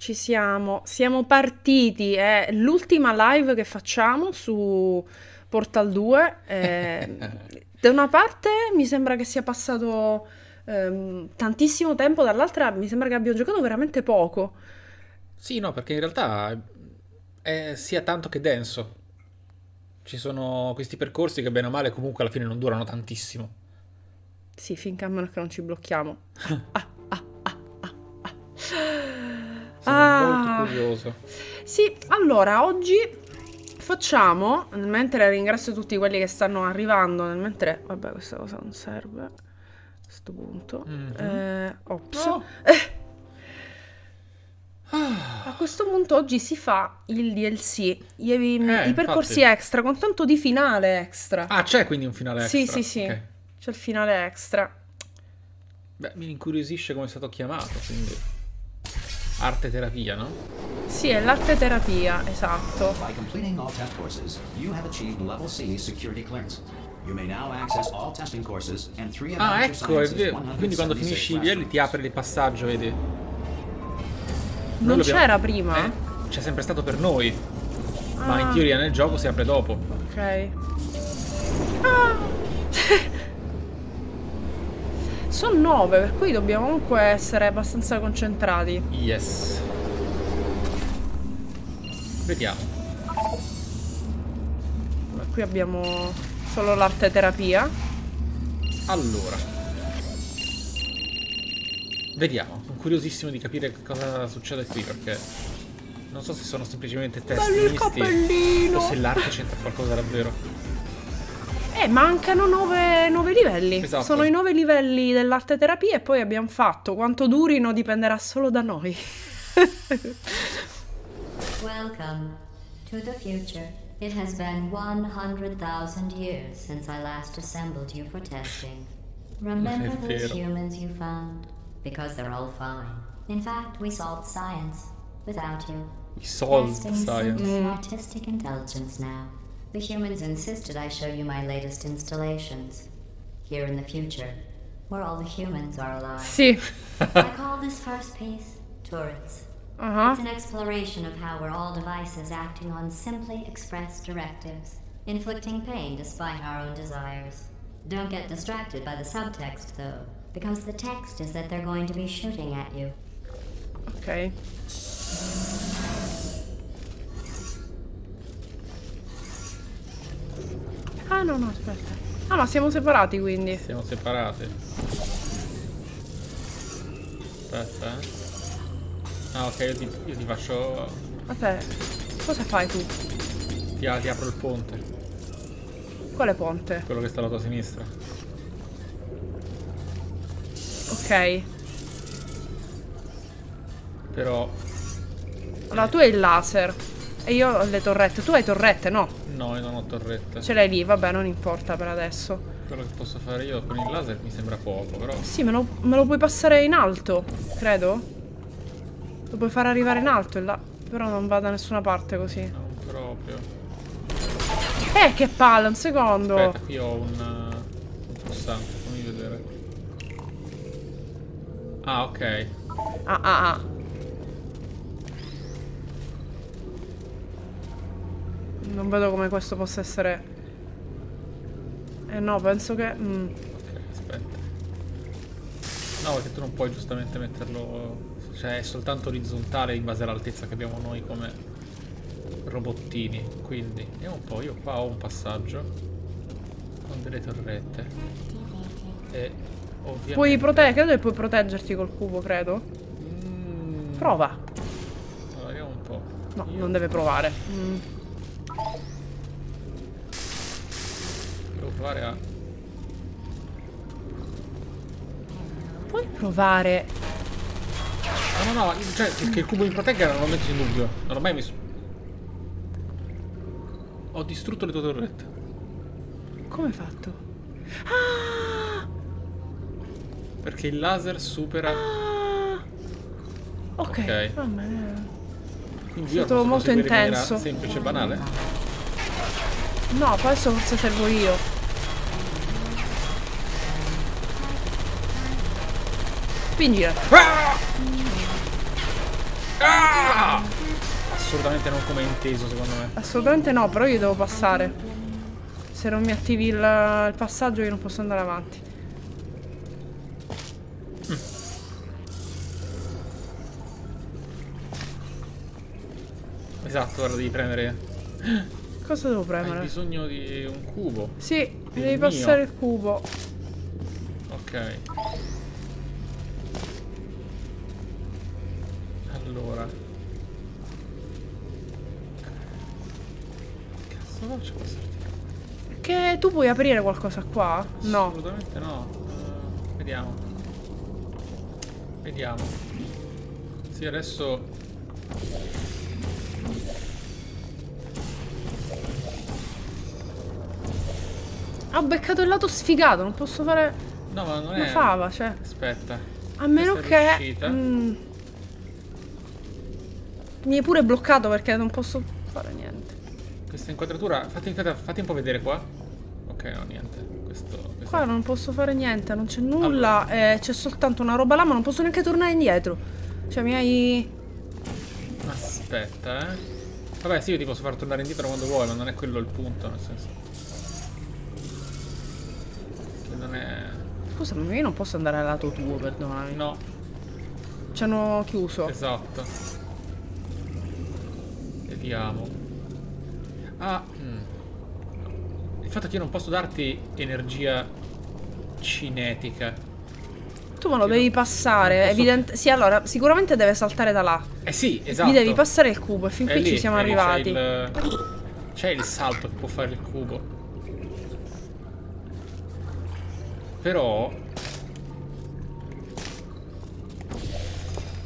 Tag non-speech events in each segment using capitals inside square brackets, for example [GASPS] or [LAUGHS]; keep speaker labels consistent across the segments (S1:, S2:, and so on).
S1: Ci siamo, siamo partiti, è l'ultima live che facciamo su Portal 2. eh, [LAUGHS] da una parte mi sembra che sia passato ehm, tantissimo tempo, dall'altra mi sembra che abbia giocato veramente poco.
S2: Sì, no, perché in realtà è sia tanto che denso. Ci sono questi percorsi che bene o male comunque alla fine non durano tantissimo.
S1: Sì, finché a meno che non ci blocchiamo. Ah. [LAUGHS]
S2: Sono
S1: Ah.
S2: molto curioso.
S1: Sì, allora oggi facciamo, nel mentre ringrazio tutti quelli che stanno arrivando, nel mentre, vabbè questa cosa non serve a questo punto.
S2: Mhm.
S1: Eh, ops.
S2: No. [LAUGHS]
S1: A questo punto oggi si fa il DLC, i, i
S2: Eh,
S1: percorsi
S2: infatti.
S1: extra con tanto di finale extra.
S2: Ah, c'è quindi un finale
S1: sì,
S2: extra.
S1: sì, sì,
S2: Ok.
S1: c'è il finale extra.
S2: Beh, mi incuriosisce come è stato chiamato, quindi... Arte terapia, no?
S1: Sì, è l'arte terapia, esatto.
S3: By completing all test courses, you have achieved level C security clearance. You may now access all testing courses and three
S2: Ah, ecco, è vero. Quindi quando
S3: 176
S2: finisci i livelli ti apre il passaggio, vedi?
S1: Non
S2: Noi l'abbiamo-
S1: c'era prima?
S2: Eh, c'è sempre stato per noi. Ma
S1: Ah.
S2: in teoria nel gioco si apre dopo.
S1: Ok. Ah. [LAUGHS] Sono nove, per cui dobbiamo comunque essere abbastanza concentrati.
S2: Yes. Vediamo.
S1: Qui abbiamo solo l'arte terapia.
S2: Allora. Vediamo. Sono curiosissimo di capire cosa succede qui perché non so se sono semplicemente test
S1: Bello il
S2: misti o se l'arte c'entra qualcosa davvero.
S1: Eh, mancano nove, nove livelli.
S2: Esatto.
S1: Sono i nove livelli dell'arte terapia e poi abbiamo fatto. Quanto durino dipenderà solo da noi. [LAUGHS]
S4: Welcome to the future. It has been 100,000 years since I last assembled you for testing. Remember those humans you found? Because they're all fine. In fact, we solved science without you.
S2: I solved
S4: Testing
S2: science.
S4: artistic intelligence now. The humans insisted I show you my latest installations. Here in the future, where all the humans are alive.
S1: See.
S4: I call this first piece turrets.
S1: Ah.
S4: It's an exploration of how we're all devices acting on simply expressed directives, inflicting pain despite our own desires. Don't get distracted by the subtext, though, because the text is that they're going to be shooting at you.
S1: Ok. Ah no, no, aspetta. Ah, ma siamo separati quindi.
S2: Siamo separati. Aspetta. eh. Ah, ok, io ti, io ti faccio.
S1: Aspetta, cosa fai tu?
S2: Ti, ti apro il ponte.
S1: Quale ponte?
S2: Quello che sta alla tua sinistra.
S1: Ok.
S2: Però.
S1: Allora, tu hai il laser. E io ho le torrette. Tu hai torrette, no?
S2: No, io non ho torrette.
S1: Ce l'hai lì, vabbè, non importa per adesso.
S2: Quello che posso fare io con il laser mi sembra poco, però.
S1: Sì, me lo, me lo puoi passare in alto, credo. Lo puoi fare arrivare in alto e là. Però non va da nessuna parte così.
S2: Non proprio.
S1: Eh, che palla, un secondo.
S2: Aspetta, qui ho un. uh, un pulsante, fammi vedere. Ah, ok.
S1: Ah, ah, ah. Non vedo come questo possa essere... Eh no, penso che... mm.
S2: Aspetta. No, perché tu non puoi giustamente metterlo. Cioè, è soltanto orizzontale in base all'altezza che abbiamo noi come robottini. Quindi, vediamo un po'. Io qua ho un passaggio con delle torrette. E ovviamente.
S1: Puoi proteggere, credo che puoi proteggerti col cubo, credo.
S2: Mm,
S1: Prova.
S2: allora, vediamo un po'.
S1: No,
S2: Io
S1: non deve provare. Mm.
S2: Devo provare a.
S1: Puoi provare...
S2: No, no, no, cioè che il cubo mi protegga non l'ho messo in dubbio. Non l'ho mai messo. Ho distrutto le tue torrette.
S1: Come hai fatto? Ah!
S2: Perché il laser supera.
S1: Ah! Ok,
S2: Ok.
S1: va bene.
S2: Quindi io
S1: stato molto intenso.
S2: Semplice e banale.
S1: No, poi adesso forse servo io. Spingila.
S2: Ah! assolutamente non come inteso, secondo me.
S1: Assolutamente no, però io devo passare. Se non mi attivi il, il passaggio io non posso andare avanti.
S2: Esatto, ora devi prendere...
S1: Cosa devo
S2: Hai
S1: premere?
S2: bisogno di un cubo.
S1: Sì, devi
S2: mio.
S1: passare il cubo.
S2: Ok. Allora. Cazzo faccio passare?
S1: Che tu puoi aprire qualcosa qua? No.
S2: Assolutamente no. Eh, vediamo. Vediamo. Sì, adesso...
S1: beccato il lato sfigato, non posso fare
S2: No, ma non
S1: una
S2: è...
S1: fava, cioè.
S2: Aspetta.
S1: A meno che... mm, mi è pure bloccato perché non posso fare niente.
S2: Questa inquadratura... Fatti, inquadra- fatti un po' vedere qua. Ok, no, niente. Questo... questo-
S1: Qua non posso fare niente, non c'è nulla, eh, c'è soltanto una roba là, ma non posso neanche tornare indietro. Cioè, mi hai...
S2: Aspetta, eh. Vabbè, sì, io ti posso far tornare indietro quando vuoi, ma non è quello il punto, nel senso. Che non è...
S1: Scusami, ma io non posso andare al lato tuo, perdonami.
S2: No,
S1: Ci hanno chiuso.
S2: esatto. Vediamo. Ah, mm. il fatto che io non posso darti energia cinetica.
S1: Tu me lo devi passare, è
S2: posso-
S1: evidente. Sì, allora, sicuramente deve saltare da là.
S2: Eh sì, esatto.
S1: Gli devi passare il cubo e fin
S2: È
S1: qui
S2: lì,
S1: ci siamo
S2: è lì,
S1: arrivati.
S2: C'è il, c'è il salto che può fare il cubo. Però...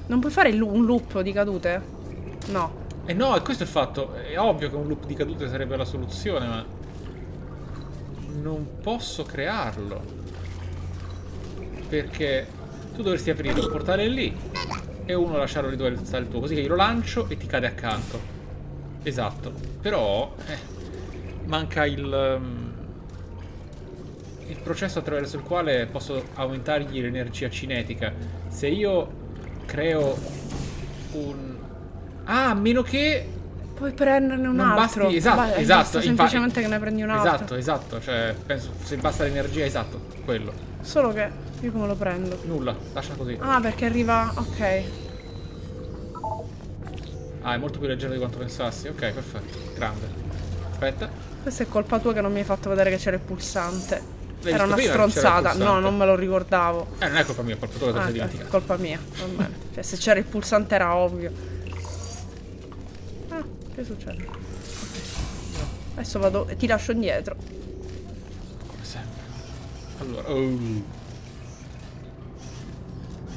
S1: Non puoi fare un loop di cadute? No.
S2: Eh no, e questo è il fatto. È ovvio che un loop di cadute sarebbe la soluzione, ma... Non posso crearlo. Perché tu dovresti aprire un portale lì e uno lasciarlo lì dove sta il tuo, così che io lo lancio e ti cade accanto. Esatto. Però... eh, manca il... um, il processo attraverso il quale posso aumentargli l'energia cinetica. Se io creo un... Ah, a meno che
S1: Puoi prenderne un
S2: non
S1: altro.
S2: basti, esatto,
S1: Vai,
S2: esatto.
S1: semplicemente che ne prendi un altro.
S2: Esatto, esatto, cioè penso se basta l'energia, esatto, quello.
S1: Solo che io come lo prendo?
S2: Nulla, lascia così.
S1: Ah, perché arriva. Ok.
S2: Ah, è molto più leggero di quanto pensassi. Ok, perfetto. Grande. Aspetta.
S1: Questa è colpa tua che non mi hai fatto vedere che c'era il pulsante. Era una stronzata. No, non me lo ricordavo.
S2: Eh, non è colpa mia, lo
S1: Ah,
S2: sei
S1: è colpa mia. Va bene. Cioè, se c'era il pulsante era ovvio. Ah, che succede? Adesso vado e ti lascio indietro.
S2: Come sempre. Allora, oh.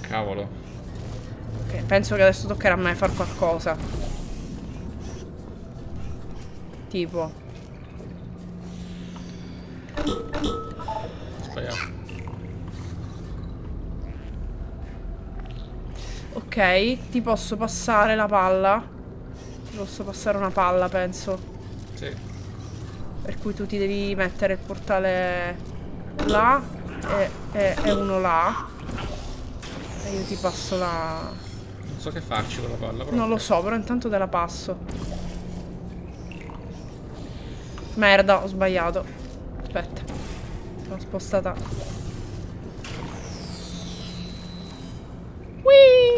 S2: Cavolo.
S1: Ok, penso che adesso toccherà a me far qualcosa. Tipo.
S2: Sbagliato.
S1: Ok, ti posso passare la palla. Ti posso passare una palla, penso.
S2: Sì.
S1: Per cui tu ti devi mettere il portale là e, e- e uno là. E io ti passo la...
S2: Non so che farci con la palla, però.
S1: Non lo so, però intanto te la passo. Merda, ho sbagliato. Aspetta. Sono spostata. Whee!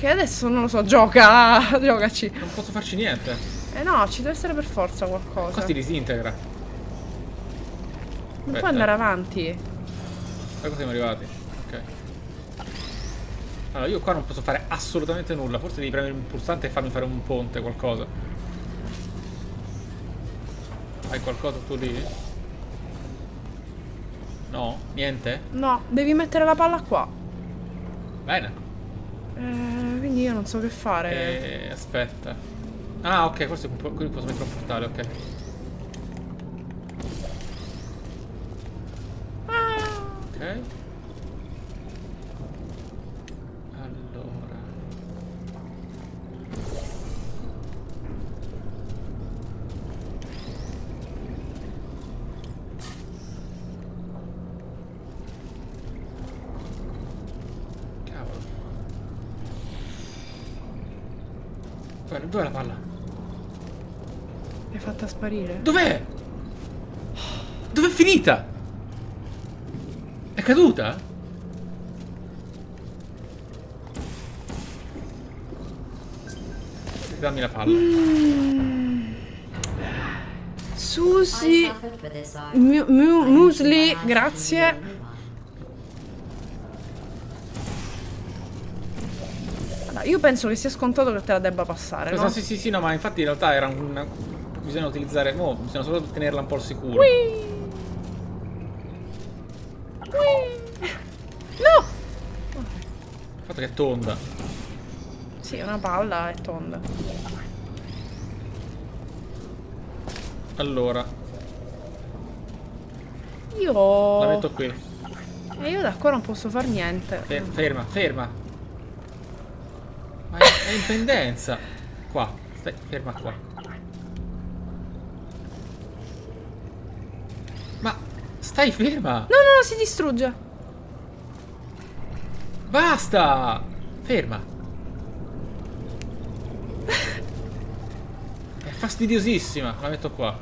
S2: Ok,
S1: adesso non lo so, gioca, [LAUGHS] giocaci.
S2: Non posso farci niente.
S1: Eh no, ci deve essere per forza qualcosa.
S2: Qua si disintegra.
S1: Non puoi andare avanti.
S2: Ecco siamo arrivati. Ok. Allora, io qua non posso fare assolutamente nulla. Forse devi premere un pulsante e farmi fare un ponte, qualcosa. Hai qualcosa tu lì? No? Niente?
S1: No, devi mettere la palla qua.
S2: Bene.
S1: Eh, quindi io non so che fare.
S2: E... aspetta. Ah, ok, po- qui posso mettere un portale. Ok. Allora. Cavolo. Dov'è, dov'è la palla?
S1: L'hai fatta sparire?
S2: Dov'è? Dov'è finita? È caduta? Dammi la palla.
S1: Susi.
S4: I suffered for this art.
S1: Mu- mu-
S4: I
S1: musli, grazie. Allora, io penso che sia scontato che te la debba passare,
S2: Cosa-
S1: no?
S2: Sì, sì, sì, no, ma infatti in realtà era una... Bisogna utilizzare... Mo, bisogna solo tenerla un po' al sicuro.
S1: No!
S2: Il fatto che è tonda.
S1: Sì, una palla è tonda.
S2: Allora,
S1: Io...
S2: la metto qui.
S1: E io da qua non posso far niente.
S2: Fe- ferma, ferma. Ma è, è in pendenza. Qua, stai ferma qua. Ma stai ferma.
S1: No, no, no, si distrugge.
S2: Basta! Ferma. È fastidiosissima. La metto qua.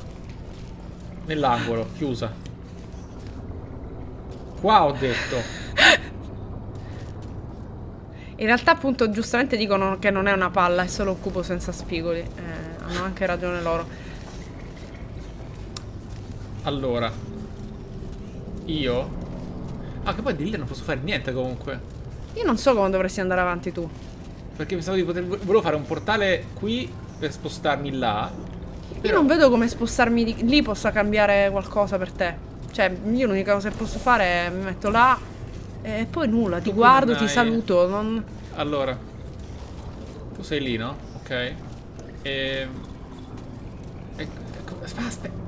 S2: Nell'angolo, chiusa. Qua ho detto.
S1: In realtà, appunto, giustamente dicono che non è una palla, è solo un cubo senza spigoli. Eh, hanno anche ragione loro.
S2: Allora. Io. Ah, che poi di lì non posso fare niente comunque.
S1: Io non so come dovresti andare avanti tu.
S2: Perché pensavo di poter. Volevo fare un portale qui per spostarmi là.
S1: Io non vedo come spostarmi di- lì possa cambiare qualcosa per te. Cioè, io l'unica cosa che posso fare è mi metto là e poi nulla, ti
S2: Tu qui
S1: guardo,
S2: non
S1: ti
S2: hai-
S1: saluto. Non...
S2: Allora. Tu sei lì, no? Ok. E. Aspetta, aspetta.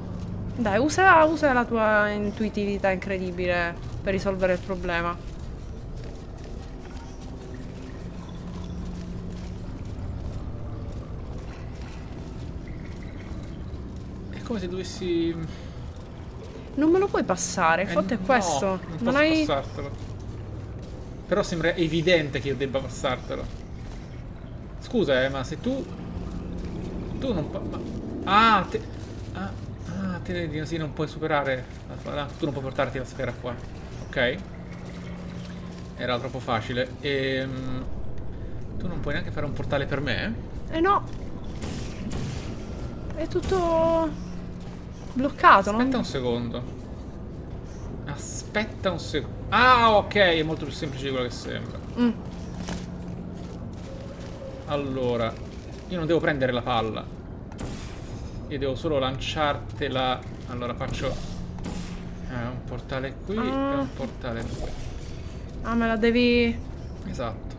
S1: Dai, usa, usa la tua intuitività incredibile per risolvere il problema.
S2: È come se dovessi.
S1: Non me lo puoi passare, il
S2: Eh,
S1: fatto è
S2: no,
S1: questo.
S2: Non,
S1: non
S2: posso
S1: hai.
S2: passartelo. Però sembra evidente che io debba passartelo. Scusa, eh, ma se tu. Tu non. ma- Ah, te. Ah, ah, te ne sì, non puoi superare. la sfera. Tu non puoi portarti la sfera qua. Ok. Era troppo facile. Ehm. Tu non puoi neanche fare un portale per me?
S1: Eh no. È tutto bloccato,
S2: Aspetta
S1: no?
S2: un secondo. Aspetta un secondo. Ah, ok, è molto più semplice di quello che sembra.
S1: Mm.
S2: Allora, io non devo prendere la palla. Io devo solo lanciartela. Allora faccio eh, un portale qui e
S1: Ah.
S2: un portale qui.
S1: Ah, me la devi.
S2: Esatto.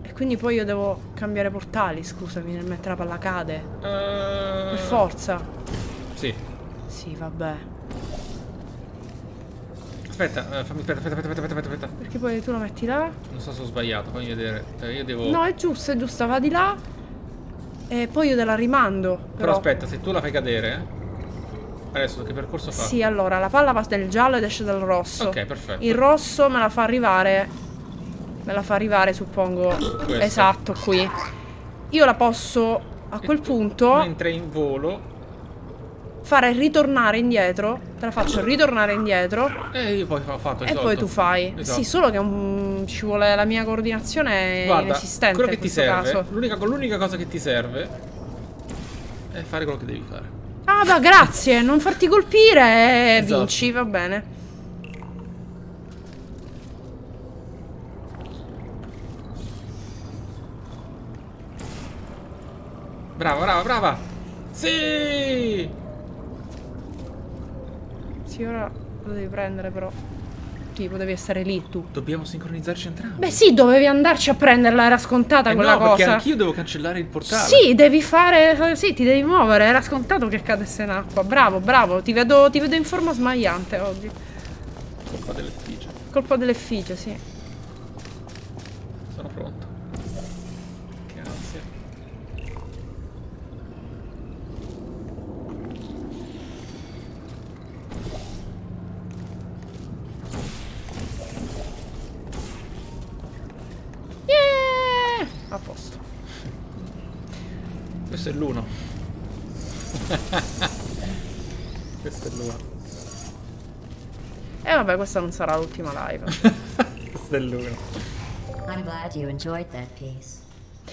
S1: E quindi poi io devo cambiare portali, scusami, nel mentre la palla cade.
S2: Eh,
S1: Per forza.
S2: Sì.
S1: Sì, vabbè.
S2: Aspetta, eh, fammi aspetta, aspetta, aspetta, aspetta, aspetta.
S1: Perché poi tu la metti là?
S2: Non so se ho sbagliato, fammi vedere. Eh, Io devo.
S1: No, è giusta, è giusta, va di là. E poi io te la rimando. Però,
S2: Però aspetta, se tu la fai cadere. Adesso che percorso fa?
S1: Sì, allora, la palla va nel giallo ed esce dal rosso.
S2: Ok, perfetto.
S1: Il rosso me la fa arrivare. Me la fa arrivare, suppongo.
S2: Questo.
S1: Esatto, qui. Io la posso a
S2: E
S1: quel punto
S2: Mentre in volo.
S1: Fare ritornare indietro. Te la faccio ritornare indietro.
S2: E io poi ho fatto
S1: E
S2: risolto.
S1: poi tu fai.
S2: Esatto.
S1: Sì, solo che un- ci vuole la mia coordinazione
S2: Guarda,
S1: inesistente
S2: quello che ti serve, l'unica, cosa che ti serve è fare quello che devi fare.
S1: Ah, va, grazie. Non farti colpire e
S2: Esatto.
S1: vinci, va bene.
S2: Brava, brava, brava! Sì!
S1: Sì, ora lo devi prendere però. Tipo, devi essere lì tu.
S2: Dobbiamo sincronizzarci entrambi.
S1: Beh, sì, dovevi andarci a prenderla, era scontata
S2: Eh
S1: quella
S2: no, perché
S1: cosa.
S2: anch'io devo cancellare il portale.
S1: Sì, devi fare. Sì, ti devi muovere. Era scontato che cadesse in acqua. Bravo, bravo. Ti vedo, ti vedo in forma smagliante oggi.
S2: Colpa dell'effigie.
S1: Colpa dell'effigie, sì.
S2: Sono pronto. Grazie. questo è l'uno. questo è l'uno.
S1: E vabbè, questa non sarà l'ultima live. [LAUGHS]
S2: questo è l'uno.
S4: I'm glad you enjoyed that piece.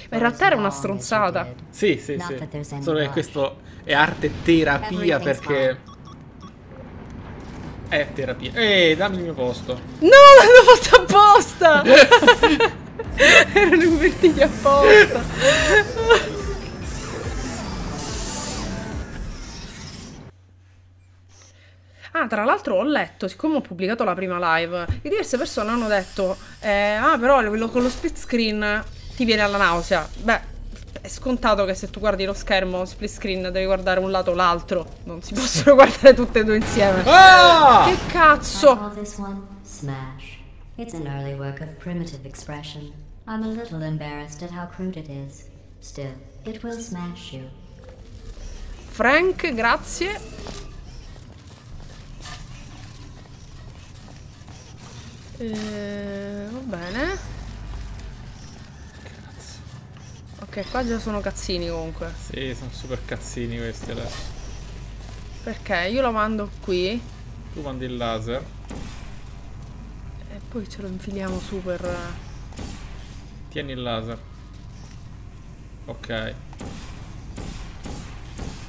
S1: Ma in realtà era una stronzata.
S2: Sì, sì, sì. Solo che questo è arte terapia perché... È terapia. Ehi, dammi il mio posto.
S1: No, [LAUGHS] l'hanno fatto apposta! [LAUGHS] Erano invertiti apposta. Ah, tra l'altro ho letto, siccome ho pubblicato la prima live, che diverse persone hanno detto eh, Ah, però lo- con lo split screen ti viene alla nausea. Beh, è scontato che se tu guardi lo schermo split screen devi guardare un lato o l'altro. Non si [LAUGHS] possono guardare tutte e due insieme.
S2: Ah!
S1: Che cazzo!
S4: Smash. It's an early work of primitive expression. I'm a little embarrassed at how crude it is. Still, it will smash you.
S1: Frank, grazie. Eh, va bene. Ok, qua già sono cazzini comunque.
S2: Sì, sono super cazzini questi adesso.
S1: Perché io lo mando qui
S2: Tu mandi il laser.
S1: e poi ce lo infiliamo super...
S2: Tieni il laser. Ok.
S1: Che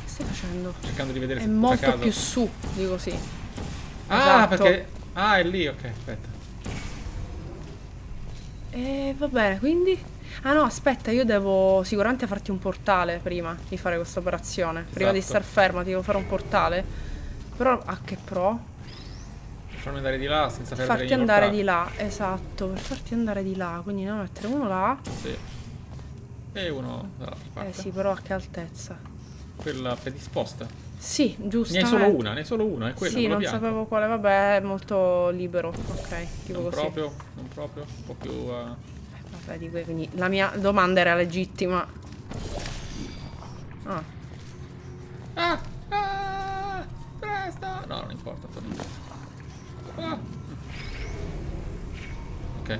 S1: stai facendo?
S2: Cercando di vedere
S1: È molto più su di così.
S2: Ah,
S1: esatto.
S2: perché... Ah, è lì, ok, aspetta.
S1: E va bene, quindi... Ah no, aspetta, io devo sicuramente farti un portale prima di fare questa operazione. Prima di
S2: Esatto.
S1: star ferma ti devo fare un portale. Però a che pro?
S2: Per farmi andare di là senza
S1: Per
S2: perdere
S1: farti
S2: i miei
S1: andare di là, esatto, per farti andare di là. Quindi devo mettere uno là.
S2: Sì. E uno dall'altra parte.
S1: Eh sì, però a che altezza?
S2: Quella predisposta.
S1: Sì, giusto.
S2: Ne hai solo una, ne hai solo una, è quella,
S1: Sì, non
S2: bianco.
S1: sapevo quale, vabbè, è molto libero. Ok, tipo
S2: Non
S1: così.
S2: proprio, non proprio, un po' più... eh,
S1: Vabbè, di que- quindi la mia domanda era legittima. Ah,
S2: Ah! Ah! Presto! No, non importa, torno indietro. Ah. Ok.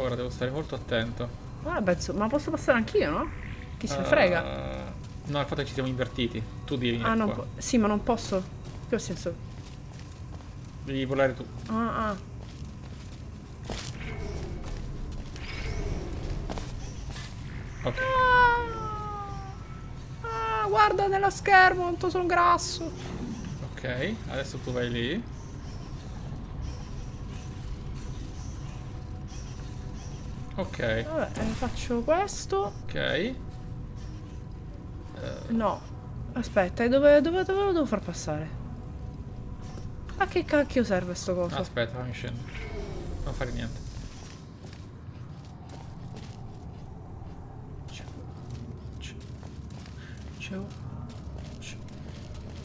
S2: Ora devo stare molto attento.
S1: vabbè, ma posso passare anch'io, no? Chi se ne
S2: Ah,
S1: frega?
S2: No, il fatto è che ci siamo invertiti. Tu devi
S1: Ah, non Sì, ma non posso. Che ho senso?
S2: Devi volare tu.
S1: Ah, ah.
S2: Ok.
S1: Ah, guarda nello schermo, quanto sono grasso.
S2: Ok, adesso tu vai lì. Ok,
S1: Vabbè, faccio questo.
S2: ok.
S1: No. Aspetta, dove, dove, dove lo devo far passare? A che cacchio serve sto coso?
S2: Aspetta, fammi scendere. Non fare niente. Ciao.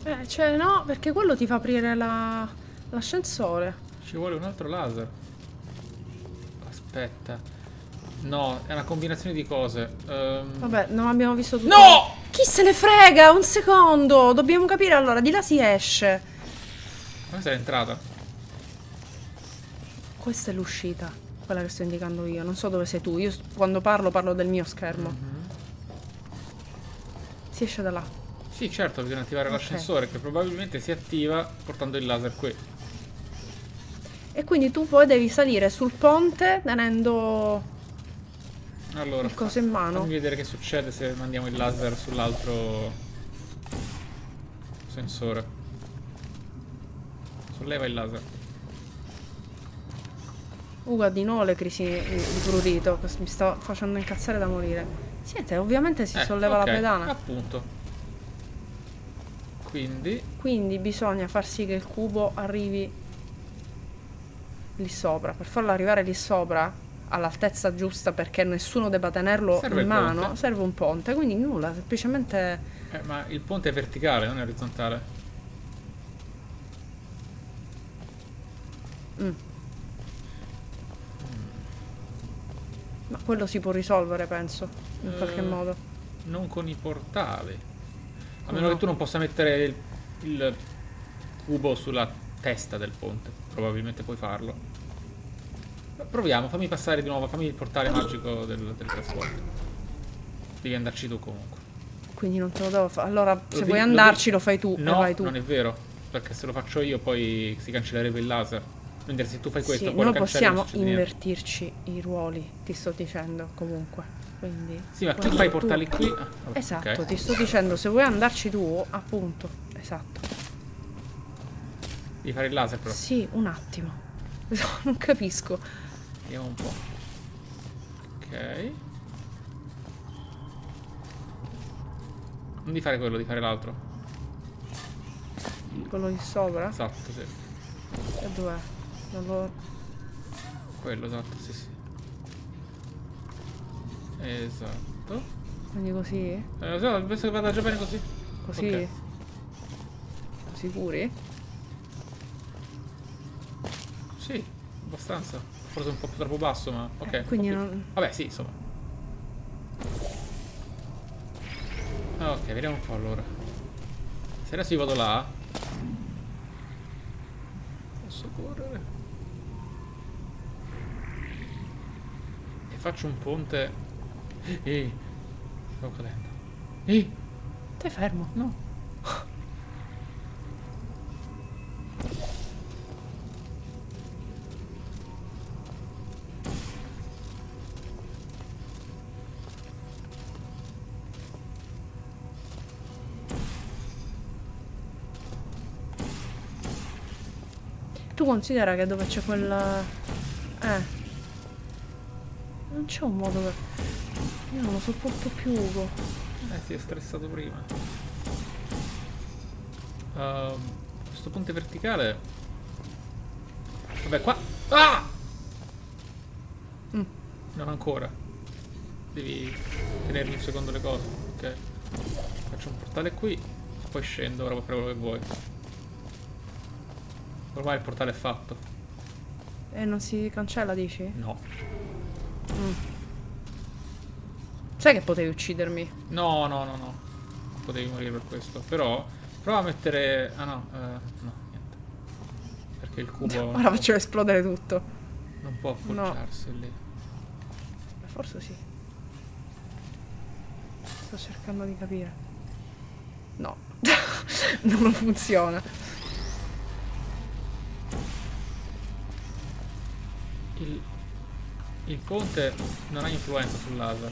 S1: Eh, cioè, no, perché quello ti fa aprire la- l'ascensore.
S2: Ci vuole un altro laser. Aspetta. No, è una combinazione di cose. Ehm,
S1: Vabbè, non abbiamo visto tutto.
S2: No!
S1: Chi se ne frega? Un secondo! Dobbiamo capire allora, di là si esce.
S2: Questa è l'entrata.
S1: Questa è l'uscita, quella che sto indicando io. Non so dove sei tu. Io quando parlo parlo del mio schermo.
S2: Mhm.
S1: Si esce da là.
S2: Sì, certo, bisogna attivare
S1: Ok.
S2: l'ascensore che probabilmente si attiva portando il laser qui.
S1: E quindi tu poi devi salire sul ponte tenendo
S2: Allora,
S1: il coso in mano.
S2: fammi vedere che succede se mandiamo il laser sull'altro sensore. Solleva il laser.
S1: Uga di nuovo le crisi di prurito. Mi sta facendo incazzare da morire. Sente, ovviamente si
S2: Eh,
S1: solleva
S2: ok,
S1: la pedana.
S2: Appunto. Quindi,
S1: Quindi bisogna far sì che il cubo arrivi lì sopra. Per farlo arrivare lì sopra, all'altezza giusta perché nessuno debba tenerlo
S2: Serve
S1: in mano,
S2: ponte.
S1: serve un ponte. Quindi nulla, semplicemente...
S2: eh, ma il ponte è verticale, non è orizzontale.
S1: Ma quello si può risolvere, penso, in qualche
S2: Eh,
S1: modo.
S2: Non con i portali. A meno
S1: no?
S2: che tu non possa mettere il, il cubo sulla testa del ponte. Probabilmente puoi farlo. Proviamo, fammi passare di nuovo, fammi il portale magico del, del trasporto. Devi andarci tu comunque.
S1: Quindi non te lo devo fare. Allora, se
S2: Lo
S1: vuoi
S2: devi- lo
S1: andarci,
S2: devi-
S1: lo fai tu.
S2: No,
S1: vai tu.
S2: non è vero. Perché se lo faccio io poi si cancellerebbe il laser. Mentre se tu fai questo
S1: Sì,
S2: poi
S1: noi
S2: lo non
S1: possiamo
S2: succede niente.
S1: invertirci i ruoli, ti sto dicendo comunque. Quindi,
S2: Sì, ma chi
S1: quando
S2: fa i
S1: tu-
S2: portali qui? Ah, vabbè,
S1: Esatto,
S2: ok.
S1: ti sto dicendo, se vuoi andarci tu, appunto. Esatto.
S2: Devi fare il laser però.
S1: Sì, un attimo. [LAUGHS] non capisco.
S2: Vediamo un po'. Ok. Non di fare quello, di fare l'altro.
S1: Quello di sopra?
S2: Esatto, sì.
S1: E dov'è? Non lo...
S2: Quello, esatto, sì, sì. Esatto.
S1: Quindi così?
S2: Eh, no, penso che vada già bene così.
S1: Così?
S2: Ok.
S1: Sicuri?
S2: Sì, abbastanza. Forse un po' troppo basso, ma ok.
S1: Eh, quindi non-
S2: Vabbè, sì, insomma. Ok, vediamo un po' allora. Se adesso io vado là. Posso correre. E faccio un ponte. Ehi, stavo cadendo. Ehi,
S1: Stai fermo.
S2: no. [LAUGHS]
S1: Tu considera che dove c'è quella... Eh. Non c'è un modo per... Io non lo sopporto più, Ugo.
S2: Eh, si è stressato prima. Ehm, questo ponte verticale. Vabbè, qua. Ah!
S1: Mm.
S2: Non ancora. Devi tenermi un secondo le cose. Ok. Faccio un portale qui. Poi scendo, ora fare quello che vuoi. Ormai il portale è fatto.
S1: E non si cancella, dici?
S2: No.
S1: Sai che potevi uccidermi?
S2: No, no, no, no. Potevi morire per questo. Però. Prova a mettere. Ah no, eh, no, niente. Perché il cubo. [LAUGHS]
S1: Ora faccio esplodere tutto.
S2: Non può
S1: No.
S2: appoggiarsi lì.
S1: Forse sì. Sto cercando di capire. No. [LAUGHS] non funziona.
S2: Il, il ponte non ha influenza sul laser.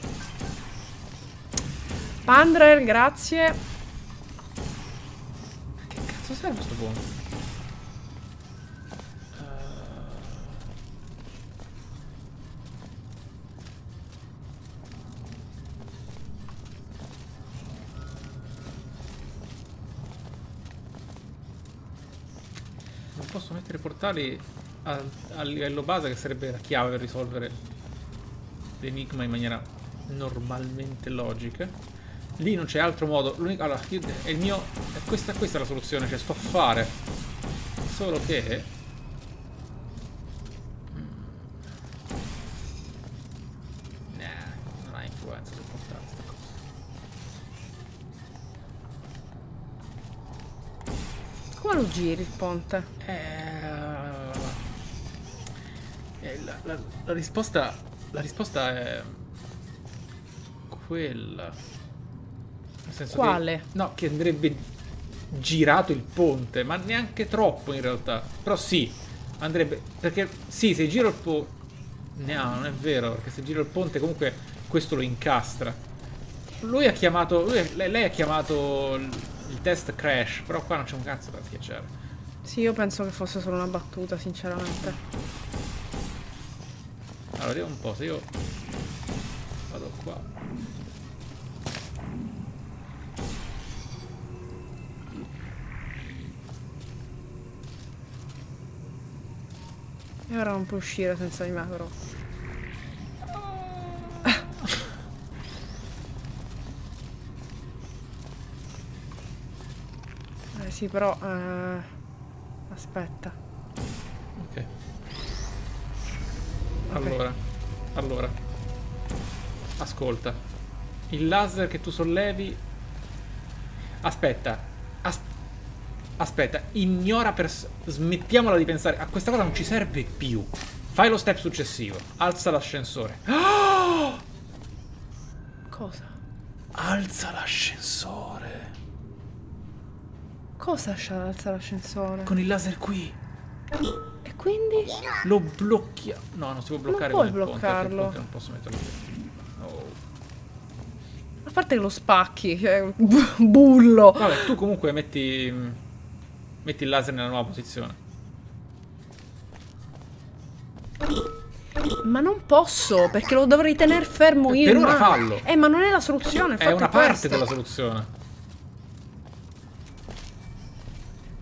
S1: Pandrel, grazie.
S2: Che cazzo serve questo ponte? Eh, Non posso mettere portali al, al livello base che sarebbe la chiave per risolvere l'enigma in maniera normalmente logica. Lì non c'è altro modo. L'unico. Allora, io- è il mio. È questa, questa è la soluzione, cioè sto a fare. Solo che. Mm. Nah, non ha influenza sul portale sta cosa.
S1: Come lo giri il ponte?
S2: Eh, la, la- risposta. La risposta è. Quella. Nel senso che-
S1: Quale?
S2: no, che andrebbe girato il ponte, ma neanche troppo in realtà. Però sì, andrebbe. Perché sì, se giro il ponte. No, non è vero, perché se giro il ponte comunque questo lo incastra. Lui ha chiamato. lui- lei, lei ha chiamato il test crash, però qua non c'è un cazzo da schiacciare.
S1: Sì, io penso che fosse solo una battuta, sinceramente.
S2: Allora, vediamo un po', se io vado qua.
S1: E ora non puoi uscire senza di me, però. Eh sì, però... eh, Aspetta.
S2: Allora, allora. Ascolta. Il laser che tu sollevi... Aspetta. As- Aspetta, ignora per... Smettiamola di pensare. A questa cosa non ci serve più. Fai lo step successivo. Alza l'ascensore. Ah! [GASPS]
S1: Cosa?
S2: Alza l'ascensore.
S1: Cosa alza l'ascensore?
S2: Con il laser qui.
S1: Quindi?
S2: Lo blocchiamo. No, non si può bloccare
S1: puoi
S2: perché il
S1: bloccarlo.
S2: ponte non posso metterlo qui. Oh.
S1: A parte che lo spacchi, cioè, bu- bullo.
S2: Vabbè, tu comunque metti. Metti il laser nella nuova posizione.
S1: Ma non posso, perché lo dovrei tenere fermo io.
S2: Per ora fallo.
S1: Eh, ma non è la soluzione.
S2: È una parte
S1: questo.
S2: della soluzione.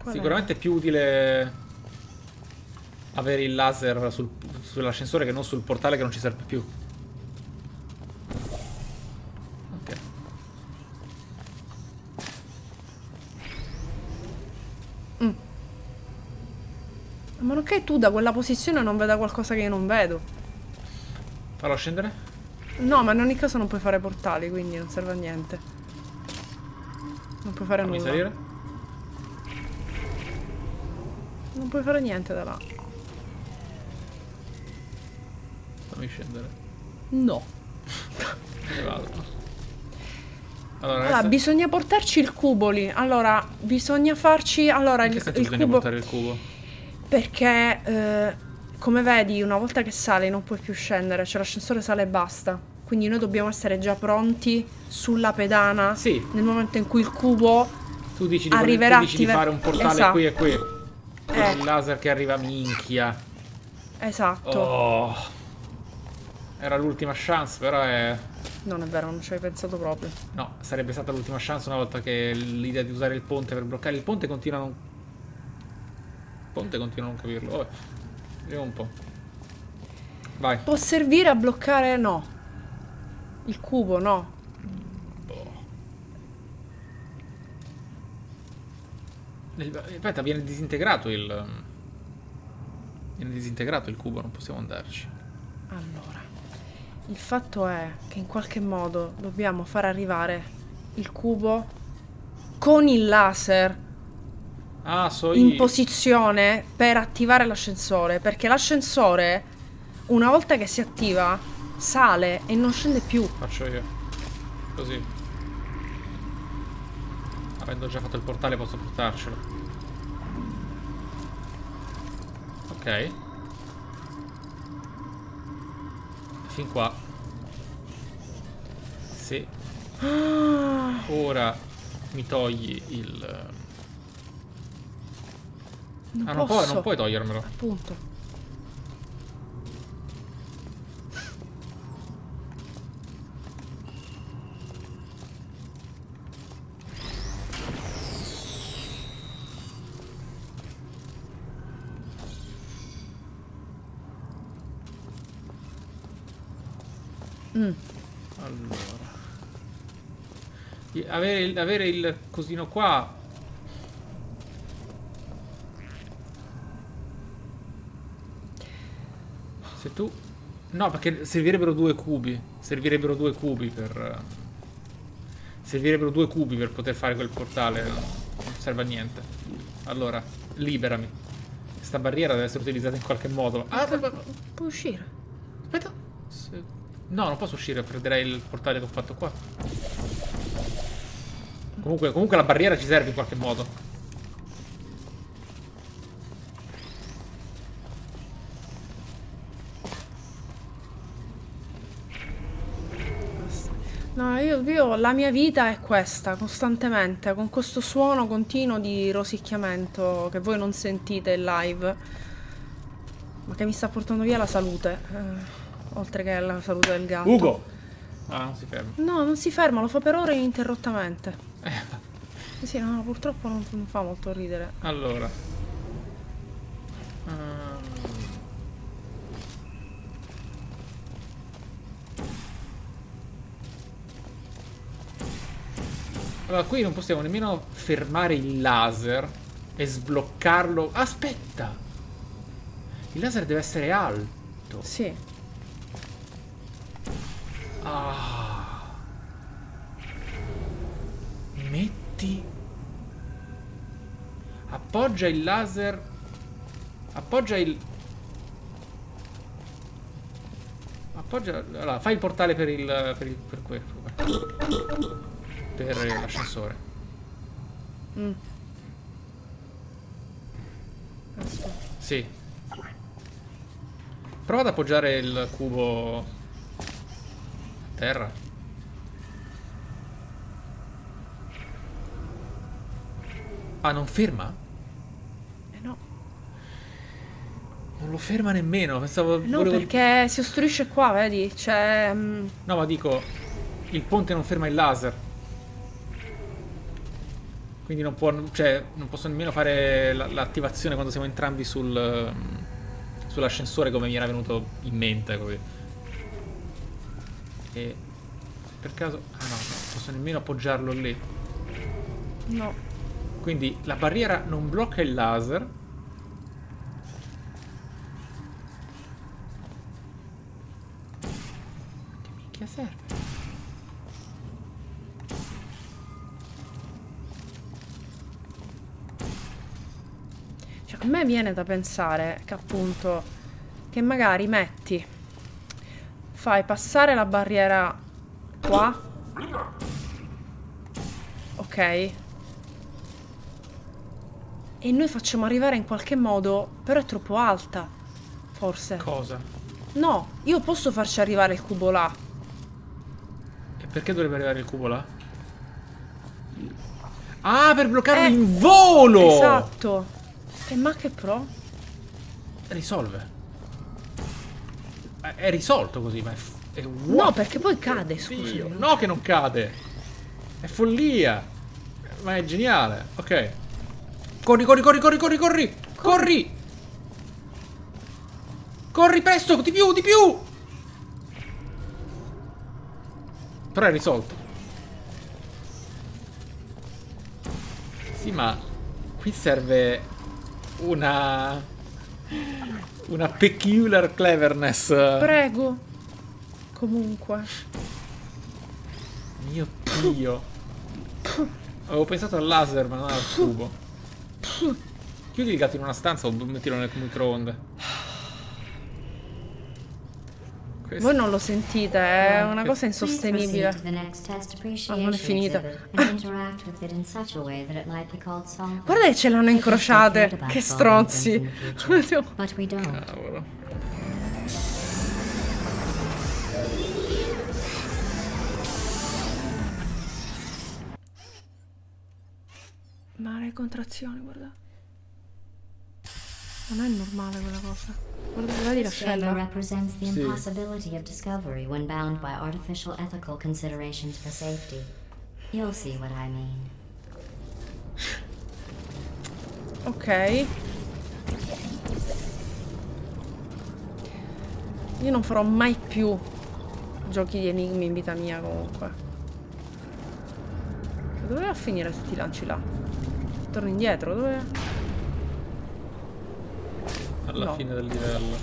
S1: Qual?
S2: Sicuramente è più utile avere il laser sul- sull'ascensore che non sul portale che non ci serve più. Ok.
S1: A meno che tu da quella posizione non veda qualcosa che io non vedo.
S2: Fallo scendere?
S1: No, ma in ogni caso non puoi fare portali, quindi non serve a niente. Non puoi fare
S2: Fammi
S1: nulla.
S2: salire?
S1: Non puoi fare niente da là.
S2: Fammi scendere.
S1: No.
S2: Allora,
S1: Allora, bisogna portarci il cubo lì. Allora, bisogna farci. Allora, il, il
S2: bisogna
S1: cubo.
S2: portare il cubo?
S1: Perché, eh, come vedi, una volta che sali non puoi più scendere. Cioè, l'ascensore sale e basta. Quindi noi dobbiamo essere già pronti sulla pedana.
S2: Sì.
S1: Nel momento in cui il cubo.
S2: Tu dici di,
S1: Arriverà
S2: tu dici di fare un portale
S1: Esatto.
S2: qui e qui. Con
S1: Eh.
S2: il laser che arriva minchia.
S1: Esatto.
S2: Oh. Era l'ultima chance, però è...
S1: Non è vero, non ci hai pensato proprio.
S2: No, sarebbe stata l'ultima chance una volta che l'idea di usare il ponte per bloccare il ponte continua a non... Il ponte continua a non capirlo. Vabbè. Vediamo un po'. Vai.
S1: Può servire a bloccare. No. Il cubo, no.
S2: Boh. Aspetta, viene disintegrato il... Viene disintegrato il cubo, non possiamo andarci.
S1: Allora, il fatto è che in qualche modo dobbiamo far arrivare il cubo con il laser
S2: Ah, so
S1: in
S2: io.
S1: posizione per attivare l'ascensore, perché l'ascensore una volta che si attiva sale e non scende più.
S2: Faccio io. Così. Avendo già fatto il portale posso portarcelo. Ok. Fin qua. Se ora mi togli il...
S1: Non
S2: ah, non
S1: posso.
S2: puoi, non puoi togliermelo.
S1: Appunto.
S2: Allora. I- Avere il, avere il cosino qua. Se tu... No, perché servirebbero due cubi. Servirebbero due cubi per... Servirebbero due cubi per poter fare quel portale. Non serve a niente. Allora, liberami. Questa barriera deve essere utilizzata in qualche modo. Ah,
S1: Puoi uscire.
S2: aspetta. Se- No, non posso uscire, perderei il portale che ho fatto qua. Comunque, comunque la barriera ci serve in qualche modo.
S1: No, io, io- la mia vita è questa, costantemente, con questo suono continuo di rosicchiamento che voi non sentite in live, ma che mi sta portando via la salute, eh, oltre che la salute del gatto.
S2: Ugo! Ah, non si ferma.
S1: No, non si ferma, lo fa per ore ininterrottamente.
S2: Eh,
S1: Sì, no, purtroppo non, non fa molto ridere.
S2: allora. Ehm. Allora, qui non possiamo nemmeno fermare il laser e sbloccarlo. Aspetta! Il laser deve essere alto.
S1: Sì,
S2: Ah. Metti Appoggia il laser. Appoggia il. Appoggia. Allora, fai il portale per il. per il. per questo. Per l'ascensore.
S1: Mm.
S2: Sì. Prova ad appoggiare il cubo a terra. Ah, non ferma?
S1: Eh no.
S2: Non lo ferma nemmeno. Pensavo.
S1: No,
S2: volevo-
S1: perché si ostruisce qua, vedi? Cioè... mm,
S2: No, ma dico. Il ponte non ferma il laser. Quindi non può. Cioè, non posso nemmeno fare la- l'attivazione quando siamo entrambi sul. ehm, sull'ascensore come mi era venuto in mente. Così. E. Per caso. Ah no, non posso nemmeno appoggiarlo lì.
S1: no.
S2: Quindi la barriera non blocca il laser. Che minchia serve?
S1: Cioè, a me viene da pensare che appunto, che magari metti, fai passare la barriera qua, ok, e noi facciamo arrivare in qualche modo, però è troppo alta, forse.
S2: Cosa?
S1: No, io posso farci arrivare il cubo là.
S2: E perché dovrebbe arrivare il cubo là? Ah, per bloccarlo
S1: Eh,
S2: in volo!
S1: Esatto. E ma che pro?
S2: Risolve. È, è risolto così, ma è, è
S1: No, perché poi cade,
S2: Dio,
S1: scusami.
S2: No che non cade. È follia. Ma è geniale. Ok. Corri, corri, corri, corri, corri, corri. Corri. Corri presto, di più, di più. Però è risolto. Sì, ma qui serve una una peculiar cleverness.
S1: Prego. Comunque.
S2: Mio dio. Avevo pensato al laser, ma non al cubo. Chiudi il gatto in una stanza o mettilo nel microonde. Questo-
S1: Voi non lo sentite, è una cosa insostenibile.
S4: test
S1: Ah, non è finita. Guarda che ce l'hanno incrociate. Che stronzi. [LAUGHS]
S2: Cavolo.
S1: Ma le contrazioni, guarda. Non è normale quella cosa. Guarda, vedi la scella.
S4: represents the impossibility of discovery when bound by artificial ethical considerations for safety. You'll see what I mean.
S1: Ok. Io non farò mai più giochi di enigmi in vita mia comunque. Dove va a finire se ti lanci là? Torni indietro, dove?
S2: Alla
S1: No.
S2: fine del livello.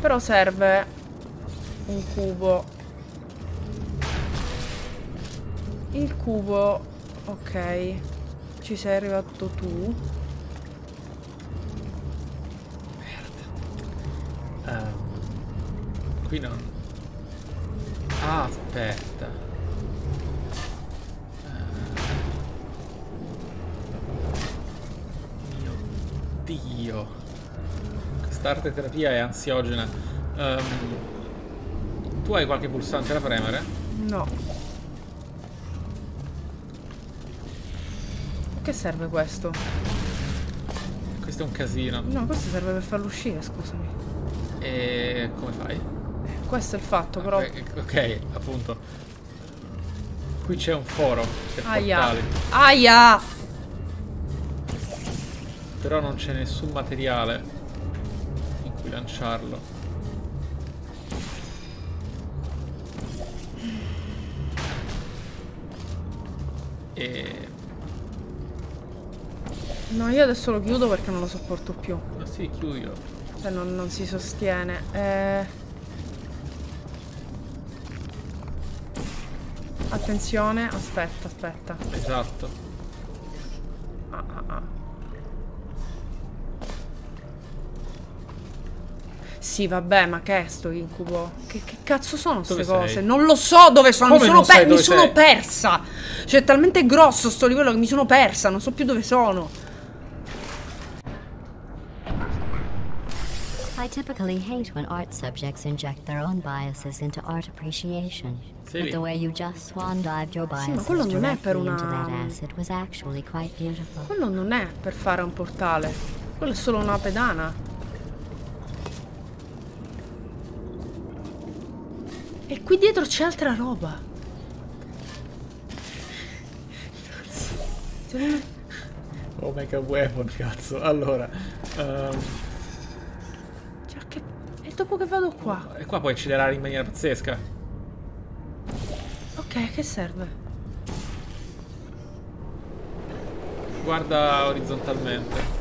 S1: Però serve un cubo. Il cubo, ok. Ci sei arrivato tu.
S2: Ehm, qui non. Ah, aspetta. Dio. Questa arte terapia è ansiogena. Ehm, tu hai qualche pulsante da premere?
S1: No. Che serve questo?
S2: Questo è un casino.
S1: No, questo serve per farlo uscire, scusami.
S2: E come fai?
S1: Questo è il fatto, però.
S2: Ok, ok, appunto. Qui c'è un foro
S1: Aia.
S2: portali.
S1: Aia!
S2: Però non c'è nessun materiale in cui lanciarlo. E...
S1: No, io adesso lo chiudo perché non lo sopporto più.
S2: Ma sì, chiudilo.
S1: Cioè, non, non si sostiene. Eh... Attenzione, aspetta, aspetta.
S2: Esatto.
S1: Ah, ah, ah. Sì, vabbè, ma che è sto incubo? Che, che cazzo sono queste cose?
S2: sei?
S1: Non lo so dove sono, mi
S2: Come
S1: sono,
S2: non sai
S1: mi sono persa. Cioè, è talmente grosso sto livello che mi sono persa, non so più dove sono.
S4: I typically hate when art subjects inject their own biases into art appreciation.
S2: Sì.
S4: But the way you just swan dived your
S1: ma
S4: biases
S1: quello non è per
S4: directly into
S1: una-
S4: that acid was actually quite beautiful.
S1: Quello non è per fare un portale. Quello è solo una pedana. E qui dietro c'è altra roba. Secondo me-
S2: Omega Weapon, cazzo. Allora. ehm,
S1: Cioè, che... E dopo che vado qua?
S2: e qua puoi accelerare in maniera pazzesca.
S1: Ok, che serve?
S2: Guarda orizzontalmente.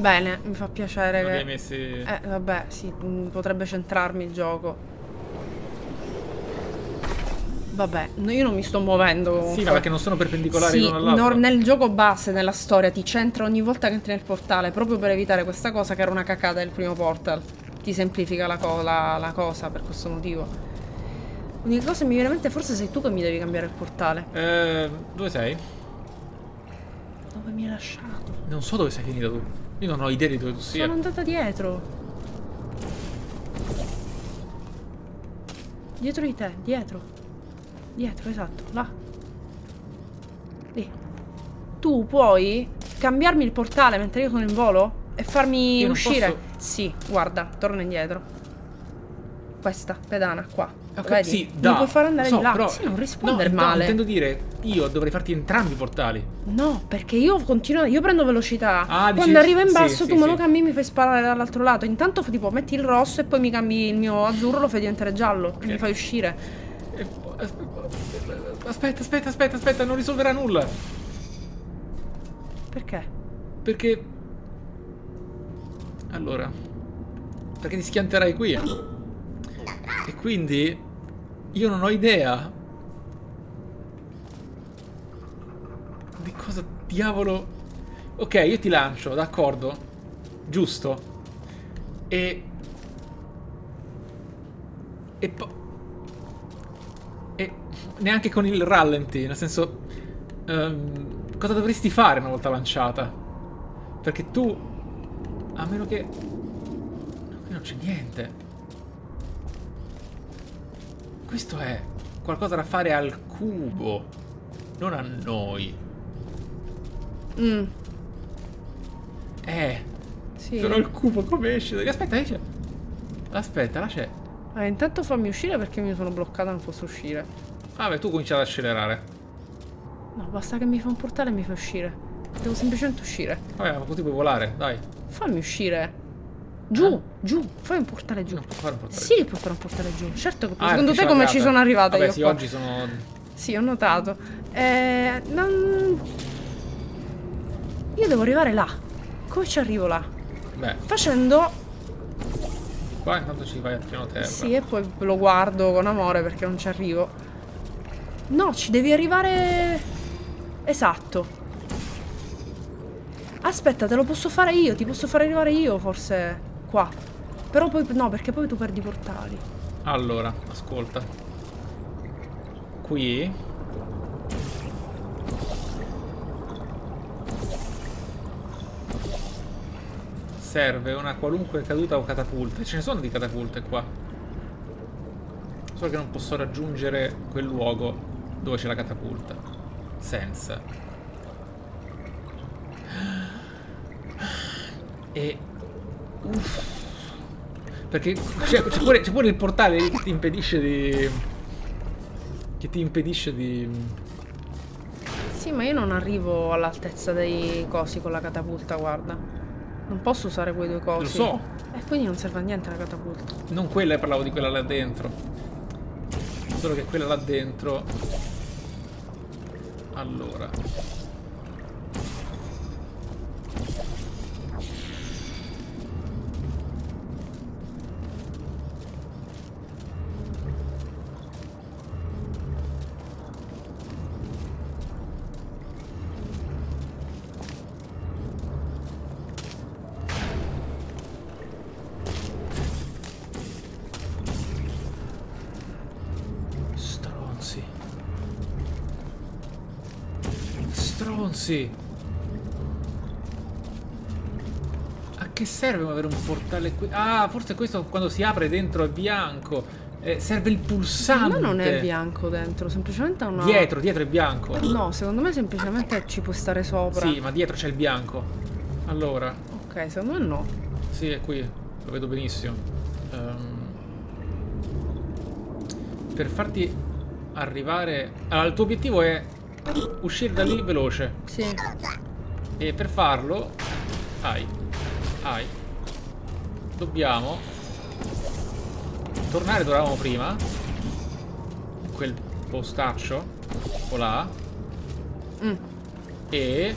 S1: Bene, mi fa piacere
S2: Non
S1: che...
S2: messi.
S1: Eh, vabbè, sì, mh, potrebbe centrarmi il gioco. Vabbè, no, io non mi sto muovendo.
S2: Sì,
S1: comunque.
S2: ma perché non sono perpendicolari
S1: Sì,
S2: l'uno all'altro.
S1: nor- nel gioco base, nella storia, ti centra ogni volta che entri nel portale, proprio per evitare questa cosa che era una cacata del primo portal. Ti semplifica la, co- la- la cosa per questo motivo. L'unica cosa che mi viene in mente forse sei tu che mi devi cambiare il portale.
S2: Eh, dove sei?
S1: Dove mi hai lasciato?
S2: Non so dove sei finita tu. Io non ho idea di dove tu sia.
S1: Sono andata dietro. Dietro di te, dietro. Dietro, esatto, là. Lì. Tu puoi cambiarmi il portale mentre io sono in volo? E farmi uscire?
S2: posso-
S1: Sì, guarda, torna indietro. Questa, pedana, qua.
S2: Ok,
S1: Vedi?
S2: sì,
S1: Mi
S2: da.
S1: puoi fare andare
S2: so,
S1: di là.
S2: però-
S1: Sì, non rispondere
S2: no, no,
S1: male.
S2: intendo dire, io dovrei farti entrambi i portali.
S1: No, perché io continuo, io prendo velocità.
S2: Ah, dici-
S1: Quando arriva in
S2: sì,
S1: basso
S2: sì,
S1: tu me lo
S2: sì.
S1: cambi e mi fai sparare dall'altro lato. Intanto tipo metti il rosso e poi mi cambi il mio azzurro, lo fai diventare giallo e mi fai uscire.
S2: E poi- Aspetta, aspetta, aspetta, aspetta, non risolverà nulla.
S1: Perché?
S2: Perché... Allora... Perché ti schianterai qui. E quindi... Io non ho idea... Di cosa diavolo... Ok, io ti lancio, d'accordo. Giusto. E... E poi... E neanche con il rallenti, nel senso... ehm, cosa dovresti fare una volta lanciata? Perché tu... A meno che... Qui non c'è niente. Questo è qualcosa da fare al cubo, non a noi.
S1: Mm,
S2: Eh,
S1: sì.
S2: però il cubo come esce? Aspetta, esce. Aspetta, là c'è.
S1: Eh, intanto fammi uscire perché mi sono bloccata, non posso uscire.
S2: Vabbè, tu cominci ad accelerare.
S1: No, basta che mi fa un portale e mi fa uscire. Devo semplicemente uscire.
S2: Vabbè, ma così puoi volare, dai.
S1: Fammi uscire. Giù,
S2: Eh?
S1: giù, fai un portale giù.
S2: Puoi fare un portale.
S1: Sì, puoi fare un portale giù. Certo che puoi.
S2: Ah,
S1: Secondo
S2: perché
S1: te come ci sono arrivata
S2: Vabbè,
S1: io
S2: sì,
S1: qua?
S2: oggi sono...
S1: Sì, ho notato. Eh, non... Io devo arrivare là. Come ci arrivo là?
S2: Beh,
S1: Facendo...
S2: qua intanto ci vai al piano terra.
S1: Sì, e poi lo guardo con amore perché non ci arrivo. No, ci devi arrivare... Esatto. Aspetta, te lo posso fare io, ti posso fare arrivare io forse qua. Però poi no, perché poi tu perdi i portali.
S2: Allora, ascolta. Qui... Serve una qualunque caduta o catapulta. Ce ne sono di catapulte qua. Solo che non posso raggiungere quel luogo dove c'è la catapulta. Senza. E... Uff. Perché c'è, pure, pure il portale che ti impedisce di... Che ti impedisce di...
S1: Sì, ma io non arrivo all'altezza dei cosi con la catapulta, guarda. Non posso usare quei due cosi.
S2: Lo so.
S1: E quindi non serve a niente la catapulta.
S2: Non quella, parlavo di quella là dentro. Solo che quella là dentro... Allora... stronzi! A che serve avere un portale qui? Ah, forse questo quando si apre dentro è bianco. Eh, serve il pulsante.
S1: Ma non è bianco dentro, semplicemente ha una...
S2: Dietro, dietro è bianco.
S1: No, secondo me semplicemente ci può stare sopra.
S2: Sì, ma dietro c'è il bianco. Allora.
S1: Ok, secondo me no.
S2: Sì, è qui. Lo vedo benissimo. Um, per farti arrivare... Allora, il tuo obiettivo è uscire da lì veloce.
S1: Sì.
S2: E per farlo... Ai. Ai. Dobbiamo tornare dove eravamo prima. Quel postaccio. O là.
S1: Mm.
S2: E...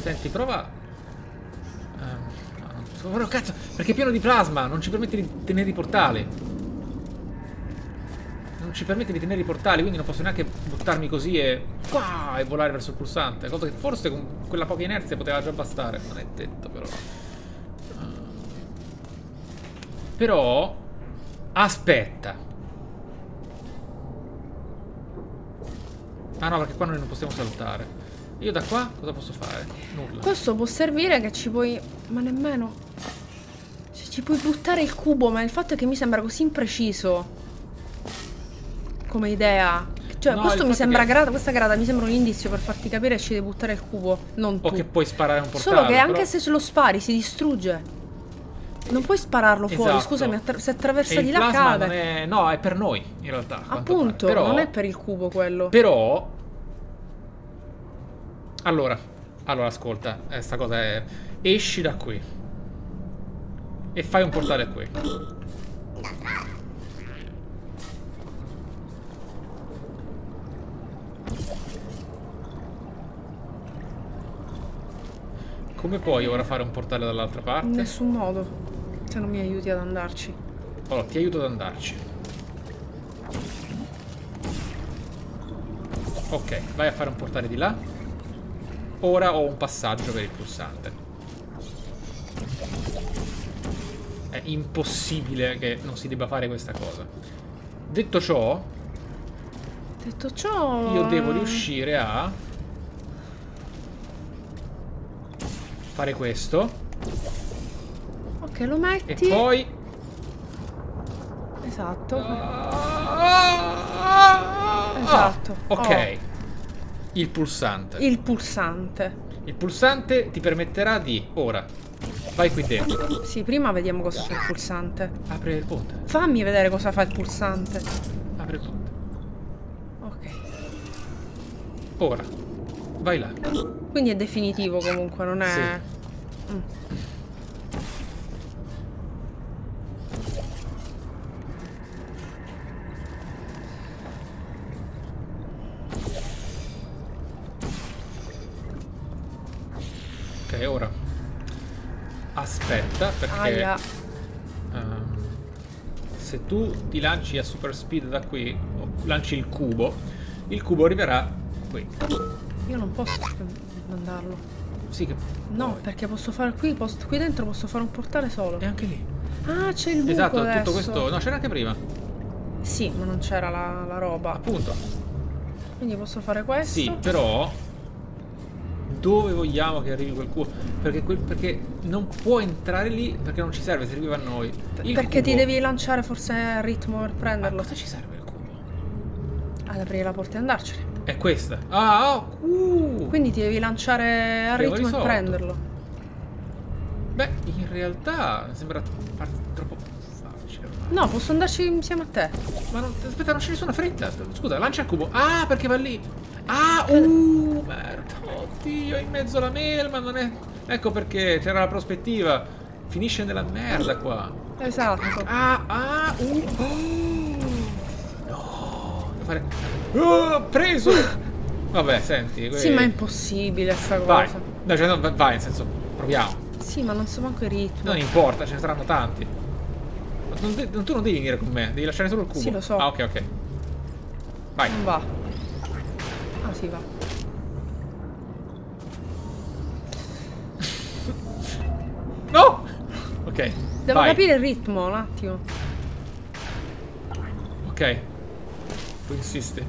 S2: Senti, prova... No, cazzo, perché è pieno di plasma, non ci permette di tenere i portali. Ci permette di tenere i portali, quindi non posso neanche buttarmi così e... Wow, e volare verso il pulsante. Cosa che forse con quella poca inerzia poteva già bastare. Non è detto, però. Però... Aspetta. Ah no, perché qua noi non possiamo saltare. Io da qua cosa posso fare? Nulla.
S1: Questo può servire che ci puoi... Ma nemmeno... Cioè, ci puoi buttare il cubo, ma il fatto è che mi sembra così impreciso. Come idea. Cioè,
S2: No,
S1: questo mi sembra
S2: che-
S1: grata, questa grata mi sembra un indizio per farti capire che ci devi buttare il cubo, non tu.
S2: O che puoi sparare un portale.
S1: Solo che anche
S2: però-
S1: se ce lo spari si distrugge. Non puoi spararlo fuori,
S2: Esatto.
S1: scusami, attra- se attraversa
S2: E
S1: di là cade.
S2: è... No, è per noi, in realtà.
S1: Appunto.
S2: Però...
S1: non è per il cubo quello.
S2: Però... Allora, allora ascolta, eh, sta cosa è... Esci da qui. E fai un portale qui. Come puoi ora fare un portale dall'altra
S1: In
S2: parte?
S1: nessun modo. Se non mi aiuti ad andarci.
S2: Allora, ti aiuto ad andarci. Ok, vai a fare un portale di là. Ora ho un passaggio per il pulsante. È impossibile che non si debba fare questa cosa. Detto ciò,
S1: Detto ciò...
S2: io devo riuscire a fare questo
S1: Ok, lo
S2: e
S1: metti.
S2: poi
S1: Esatto. Esatto.
S2: Ok. Il pulsante.
S1: Il pulsante.
S2: Il pulsante ti permetterà di... Ora. Vai qui dentro.
S1: Sì, prima vediamo cosa fa il pulsante.
S2: Apri il ponte.
S1: Fammi vedere cosa fa il pulsante.
S2: Apri il ponte.
S1: Ok.
S2: Ora. Vai là.
S1: Quindi è definitivo comunque, non è... Mm.
S2: Ok, ora. Aspetta, perché...
S1: Aia.
S2: ehm, se tu ti lanci a super speed da qui, lanci il cubo, il cubo arriverà qui.
S1: Io non posso mandarlo.
S2: Sì, che...
S1: No,
S2: puoi.
S1: perché posso fare qui, posso- qui dentro posso fare un portale solo.
S2: E anche lì.
S1: Ah, c'è il buco
S2: Esatto,
S1: adesso.
S2: tutto questo... No, c'era anche prima.
S1: Sì, ma non c'era la, la roba.
S2: Appunto.
S1: Quindi posso fare questo.
S2: Sì, però dove vogliamo che arrivi quel cubo? Perché, quel- perché non può entrare lì perché non ci serve, serviva a noi. Il
S1: perché ti
S2: cubo-
S1: devi lanciare forse a ritmo per
S2: Ma
S1: prenderlo.
S2: cosa ci serve il cubo?
S1: Ad aprire la porta e andarcene.
S2: È questa. Ah, oh, uh.
S1: Quindi ti devi lanciare a
S2: Abbiamo
S1: ritmo
S2: risolto.
S1: e prenderlo.
S2: Beh, in realtà sembra troppo facile.
S1: No, posso andarci insieme a te.
S2: Ma non, aspetta, non c'è nessuna fretta. Scusa, lancia il cubo. Ah, perché va lì. Ah, uh, merda. Oddio, in mezzo alla melma, non è... Ecco perché c'era la prospettiva. Finisce nella merda qua.
S1: Esatto.
S2: Ah, ah, uh. Oh. No, devo fare... Oh, preso! Vabbè, senti. que-
S1: Sì, ma è impossibile sta cosa.
S2: Vai. No, cioè, no, vai, nel senso, proviamo.
S1: Sì, ma non so manco i ritmi.
S2: Non importa, ce ne saranno tanti. Non tu non devi venire con me, devi lasciare solo il cubo.
S1: Sì, lo so.
S2: Ah, ok, ok. Vai.
S1: Non va. Ah, sì, va.
S2: No! Ok.
S1: Devo
S2: vai.
S1: capire il ritmo un attimo.
S2: Ok. Tu insisti.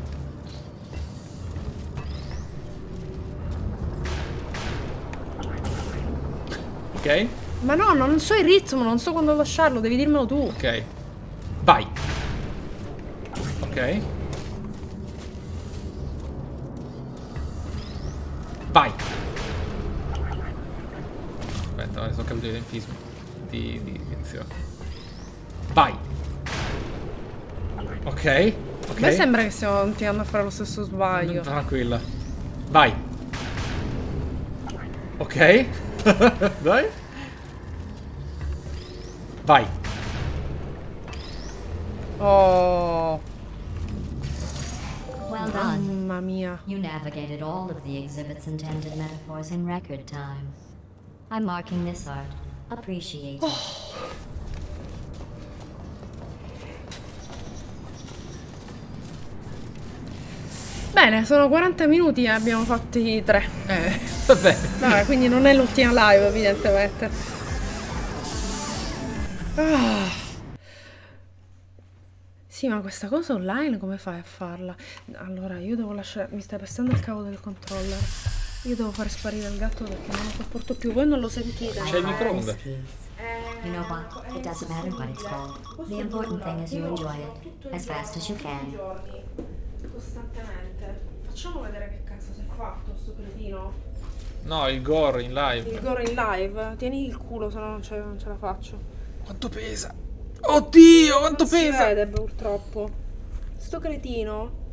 S2: Ok?
S1: Ma no, non so il ritmo, non so quando lasciarlo, devi dirmelo tu.
S2: Ok. Vai. Ok. Vai. Aspetta, adesso ho capito i tempismi di, di edizione. Vai. Ok. Ok.
S1: A me sembra che stiamo continuando a fare lo stesso sbaglio.
S2: Tranquilla. Vai. Ok. [LAUGHS] Dai. Vai.
S1: Oh,
S4: Well done.
S1: mamma mia.
S4: You navigated all of the exhibit's intended metaphors in record time. I'm marking this art. Appreciate it.
S1: Bene, sono 40 minuti e abbiamo fatti tre.
S2: Eh, vabbè.
S1: Vabbè, quindi non è l'ultima live, evidentemente. Ah. Sì, ma questa cosa online come fai a farla? Allora, io devo lasciare... Mi stai pestando il cavo del controller. Io devo far sparire il gatto perché non lo sopporto più. Voi non lo sentite.
S2: C'è il microonde.
S4: You know what? It doesn't matter what it's called. The important thing is you enjoy it as fast as you can.
S1: costantemente. Facciamo vedere che cazzo si è fatto sto cretino.
S2: No, il gore in live.
S1: Il gore in live. Tieni il culo, se no non ce, non ce la faccio.
S2: Quanto pesa? Oddio, quanto
S1: Non si
S2: pesa?
S1: vede purtroppo. Sto cretino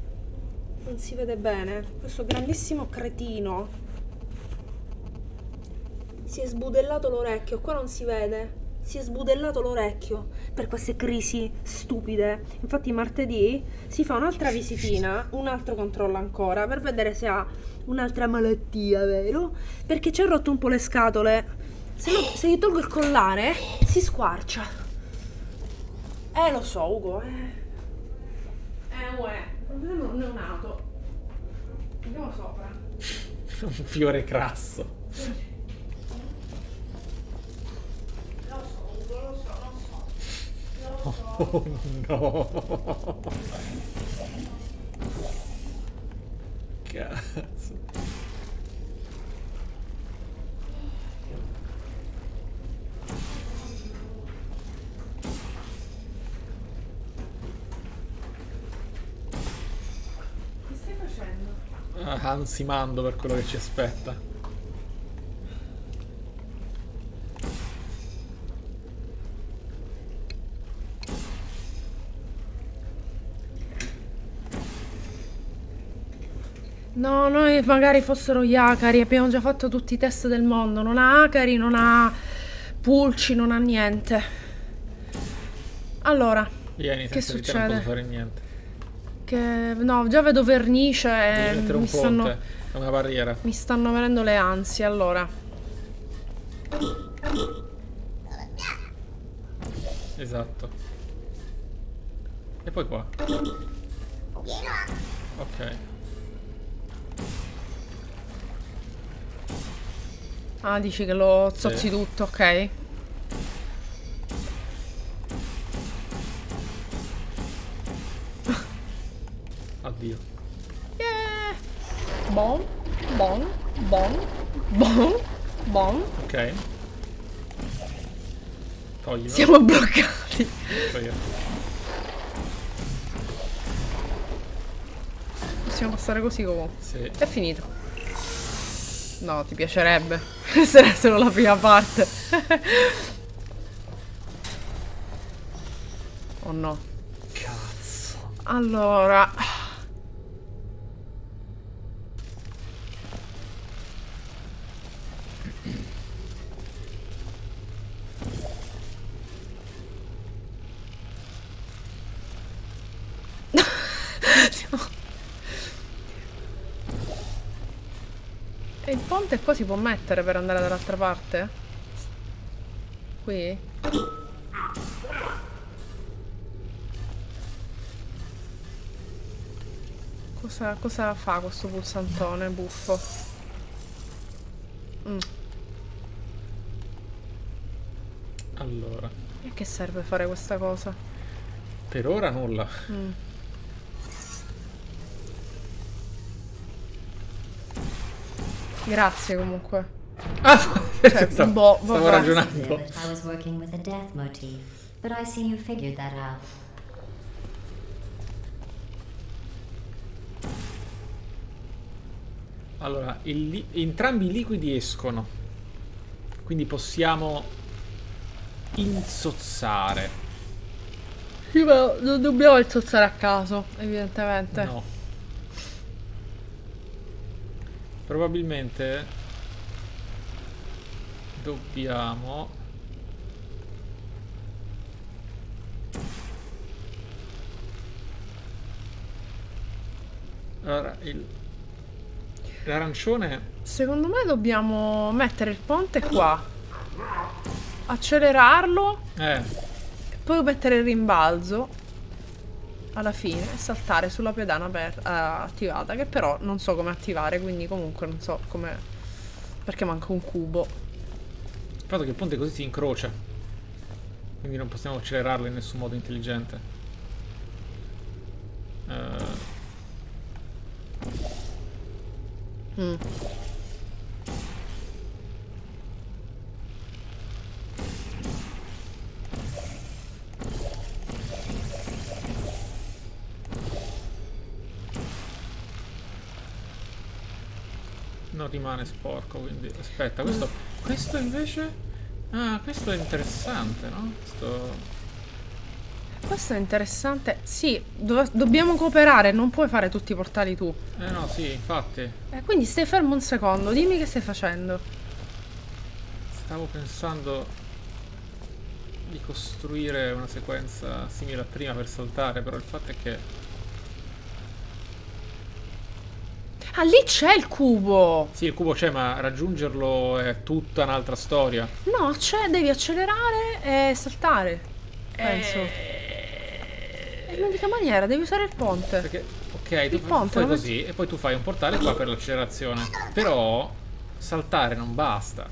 S1: non si vede bene. Questo grandissimo cretino si è sbudellato l'orecchio. Qua non si vede. Si è sbudellato l'orecchio per queste crisi stupide. Infatti, martedì si fa un'altra visitina, un altro controllo ancora per vedere se ha un'altra malattia, vero? Perché ci ha rotto un po' le scatole. Se, lo- se gli tolgo il collare, si squarcia. Eh, lo so, Ugo. Eh, eh uè. Il problema non è un auto. Andiamo sopra. [LAUGHS]
S2: Un fiore crasso.
S1: Lo so, Ugo, lo so, lo so. Lo so. [LAUGHS]
S2: Oh no. Cazzo.
S1: Che stai facendo?
S2: Ah, ansimando per quello che ci aspetta.
S1: No, noi magari fossero gli acari, abbiamo già fatto tutti i test del mondo. Non ha acari, non ha pulci, non ha niente. Allora,
S2: Vieni,
S1: Che
S2: non
S1: succede?
S2: posso fare niente.
S1: che no, già vedo vernice
S2: Devi
S1: e mi stanno,
S2: ponte, una barriera.
S1: mi stanno venendo le ansie. Allora,
S2: Esatto. E poi qua. Ok.
S1: Ah, dici che lo zozzi
S2: Sì.
S1: tutto, ok? [LAUGHS]
S2: Addio.
S1: Yeah. Bon, bon, bon, bon, bon.
S2: Ok. Toglilo.
S1: Siamo bloccati.
S2: Io.
S1: Possiamo passare così comunque.
S2: Sì.
S1: È finito. No, ti piacerebbe [LAUGHS] essere solo la prima parte. [LAUGHS] oh no.
S2: Cazzo.
S1: Allora. E ponte qua si può mettere per andare dall'altra parte? Qui? Cosa, cosa fa questo pulsantone buffo? Mm.
S2: Allora.
S1: E che serve fare questa cosa?
S2: Per ora nulla.
S1: Grazie comunque.
S2: Ah, [LAUGHS]
S1: Cioè,
S2: stavo,
S1: boh,
S2: stavo ragionando.
S4: I was working with a death motif, but I see you figured that out.
S2: Allora, il li- entrambi i liquidi escono. Quindi possiamo insozzare.
S1: Sì, ma non dobbiamo insozzare a caso, evidentemente.
S2: No. Probabilmente dobbiamo Allora, il l'arancione
S1: Secondo me dobbiamo mettere il ponte qua, accelerarlo,
S2: eh.
S1: E poi mettere il rimbalzo alla fine saltare sulla pedana per- eh, attivata, che però non so come attivare, quindi comunque non so come... perché manca un cubo.
S2: il fatto che il ponte così si incrocia. Quindi non possiamo accelerarlo in nessun modo intelligente. Eh,
S1: Mm.
S2: Non rimane sporco, quindi aspetta, questo, questo invece... Ah, questo è interessante, no? Questo...
S1: Questo è interessante. Sì, dov- dobbiamo cooperare, non puoi fare tutti i portali tu.
S2: Eh no, sì, infatti.
S1: Eh, quindi stai fermo un secondo, dimmi che stai facendo.
S2: Stavo pensando di costruire una sequenza simile a prima per saltare, però il fatto è che...
S1: Ah, lì c'è il cubo!
S2: Sì, il cubo c'è, ma raggiungerlo è tutta un'altra storia.
S1: No, c'è, devi accelerare e saltare. Penso. È l'unica maniera, devi usare il ponte.
S2: Perché, ok, tu
S1: Il
S2: fa-
S1: ponte,
S2: fai così e poi tu fai un portale qua per l'accelerazione. Però saltare non basta.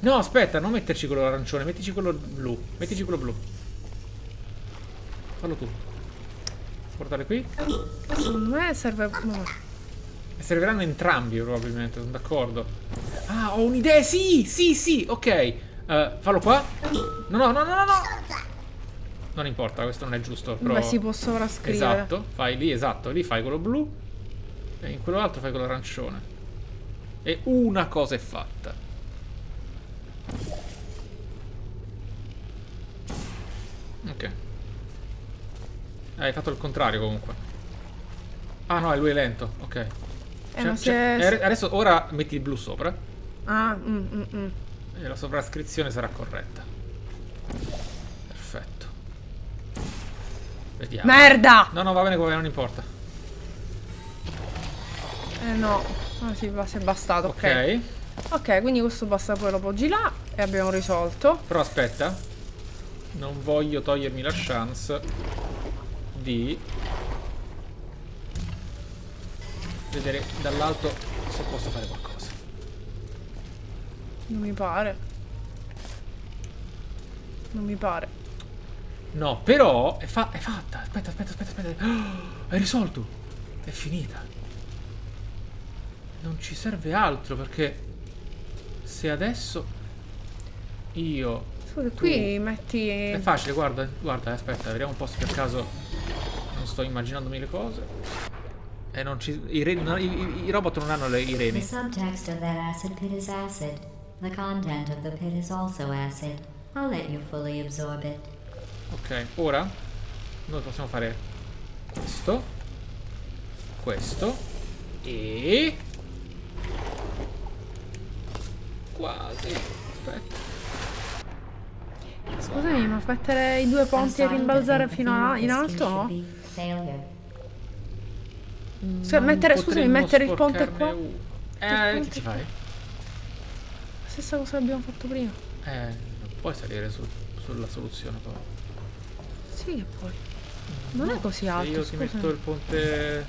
S2: No, aspetta, non metterci quello arancione, mettici quello blu. Mettici quello blu. Fallo tu. Portale qui.
S1: Secondo me serve. no.
S2: Serviranno entrambi probabilmente, sono d'accordo. Ah, ho un'idea, sì, sì, sì, ok. Eh, fallo qua. No, no, no, no, no, no. Non importa, questo non è giusto. Però...
S1: Beh, si può sovrascrivere.
S2: Esatto, fai lì, esatto, lì fai quello blu e in quello altro fai quello arancione. E una cosa è fatta. Ok. Ah, hai fatto il contrario comunque. Ah no, lui è lento, ok.
S1: Eh,
S2: C'è-
S1: ma
S2: c'è-
S1: se.
S2: e Adesso ora metti il blu sopra
S1: Ah, mm, mm, mm.
S2: e la sovrascrizione sarà corretta. Perfetto. Vediamo.
S1: Merda!
S2: No, no, va bene come non importa.
S1: Eh no. Ah, sì, si è bastato, ok.
S2: Ok.
S1: Ok, quindi questo basta poi lo poggi là e abbiamo risolto.
S2: Però aspetta. Non voglio togliermi la chance di vedere dall'alto se posso fare qualcosa.
S1: Non mi pare. Non mi pare.
S2: No, però è, fa- è fatta. Aspetta, aspetta, aspetta, aspetta. Oh, è risolto. È finita. Non ci serve altro perché se adesso io
S1: Scusa, qui metti.
S2: È facile, guarda, guarda, aspetta, vediamo un po' se per caso non sto immaginandomi le cose. E non ci. I, re- no, i- i- i robot non hanno le, i
S4: The
S2: reni.
S4: subtext of that acid pit is acid. The content of the pit is also acid. I'll let you fully absorb it.
S2: Ok, ora noi possiamo fare questo, questo e. Quasi. Aspetta.
S1: Scusami, ma mettere i due ponti e rimbalzare fino a- in alto, no? Cioè,
S2: Non
S1: mettere- scusami, mettere il ponte qua?
S2: u-
S1: Il
S2: Eh,
S1: ponte
S2: che ci fai?
S1: Stessa cosa che abbiamo fatto prima.
S2: Eh, non puoi salire su- sulla soluzione poi.
S1: Sì, che poi. Non è così
S2: Se
S1: alto,
S2: io ti
S1: scusa.
S2: metto il ponte.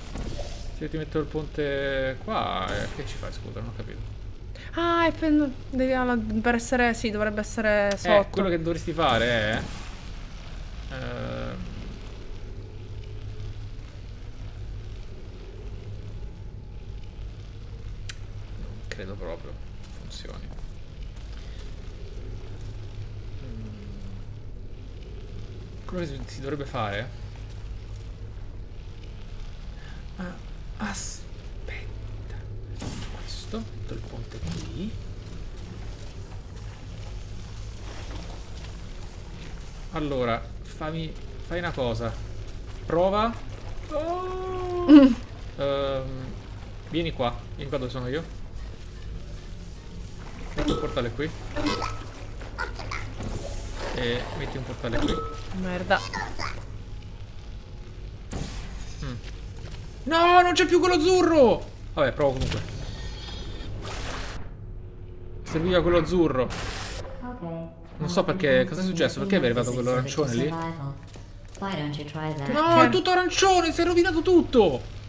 S2: Se io ti metto il ponte qua, eh, che ci fai? Scusa, non ho capito.
S1: Ah, è per, devi- per essere. Sì, dovrebbe essere
S2: Eh,
S1: sotto.
S2: quello che dovresti fare è. ehm, non credo proprio funzioni. Mm. Quello che si dovrebbe fare... Ah, aspetta. Questo, metto il ponte qui. Allora, fammi, fai una cosa. Prova. Oh. Ehm, vieni qua. Vieni qua dove sono io. Metti un portale qui. E metti un portale qui.
S1: Merda.
S2: Mm. No, non c'è più quello azzurro! Vabbè, provo comunque. Serviva quello azzurro. Non so perché. Cosa è successo? Perché è arrivato quello arancione lì? No, è tutto arancione! Si è rovinato tutto!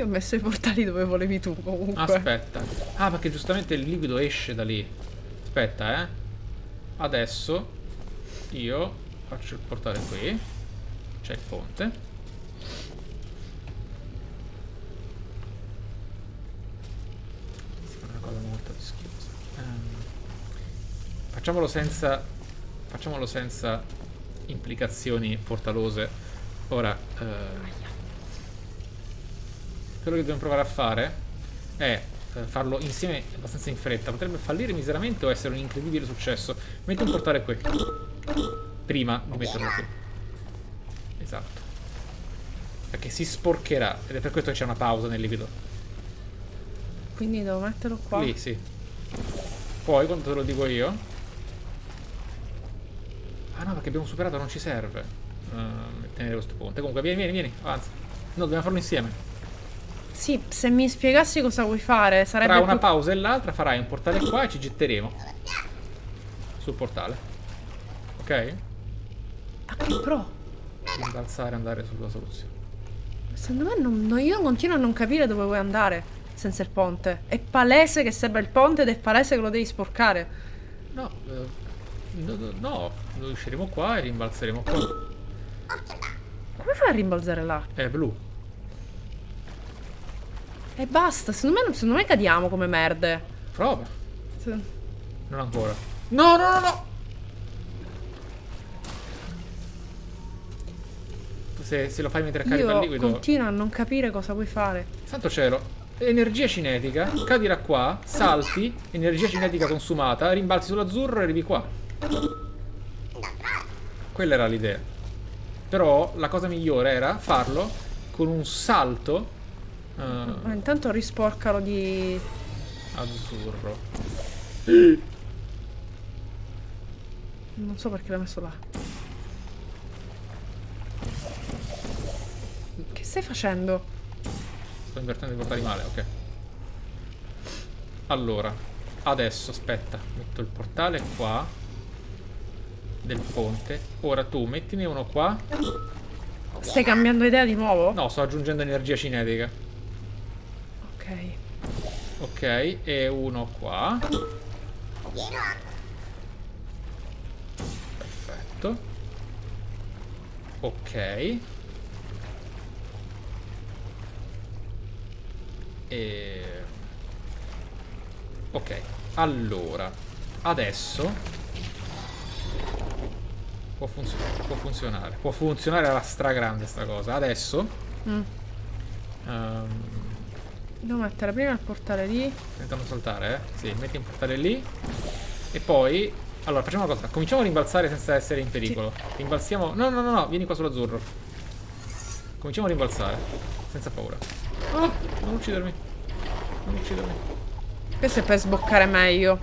S1: Io ho messo i portali dove volevi tu comunque.
S2: Aspetta. Ah, perché giustamente il liquido esce da lì. Aspetta, eh. Adesso io faccio il portale qui. C'è il ponte. Sembra una cosa molto rischiosa. Ehm, facciamolo senza. Facciamolo senza implicazioni portalose. Ora. eh, quello che dobbiamo provare a fare è eh, farlo insieme abbastanza in fretta. Potrebbe fallire miseramente o essere un incredibile successo. Metti un portale qui. Prima di metterlo qui. Esatto. Perché si sporcherà. Ed è per questo che c'è una pausa nel liquido.
S1: Quindi devo metterlo qua.
S2: Lì, sì. Poi, quando te lo dico io... Ah no, perché abbiamo superato, non ci serve. Uh, tenere questo ponte. Comunque, vieni, vieni, vieni. Avanza. No, dobbiamo farlo insieme.
S1: Sì, se mi spiegassi cosa vuoi fare sarebbe
S2: Tra una
S1: più-
S2: pausa e l'altra farai un portale qua e ci getteremo. Sul portale. Ok?
S1: Ah, che pro.
S2: Rimbalzare e andare sulla soluzione.
S1: Secondo me non, no, io continuo a non capire dove vuoi andare senza il ponte. È palese che serve il ponte ed è palese che lo devi sporcare.
S2: No, eh, no, no, no, noi usciremo qua e rimbalzeremo qua.
S1: Come fai a rimbalzare là?
S2: È blu.
S1: E basta, secondo me, secondo me cadiamo come merde.
S2: Prova.
S1: Se-
S2: Non ancora. No, no, no, no. Se, se lo fai mentre carica il liquido.
S1: continuo a non capire cosa vuoi fare.
S2: Santo cielo. Energia cinetica. Cadi da qua. Salti. Energia cinetica consumata. Rimbalzi sull'azzurro e arrivi qua. Quella era l'idea. Però la cosa migliore era farlo con un salto eh,
S1: Ma intanto risporcalo di...
S2: azzurro.
S1: Non so perché l'hai messo là. Che stai facendo?
S2: Sto invertendo i portali male, ok. Allora, adesso aspetta, metto il portale qua del ponte. Ora tu mettine uno qua.
S1: Stai cambiando idea di nuovo?
S2: No, sto aggiungendo energia cinetica.
S1: Ok.
S2: E uno qua. Perfetto. Ok. E... Ok, allora. Adesso... Può, funzio- può funzionare. Può funzionare alla stragrande sta cosa. Adesso...
S1: Mm.
S2: ehm,
S1: Devo mettere prima il portale lì.
S2: Senza non saltare, eh? Sì, metti un portale lì. E poi... Allora, facciamo una cosa. Cominciamo a rimbalzare senza essere in pericolo. Rimbalziamo... No, no, no, no. Vieni qua sull'azzurro. Cominciamo a rimbalzare. Senza paura. Oh, non uccidermi. Non uccidermi.
S1: Questo è per sboccare meglio.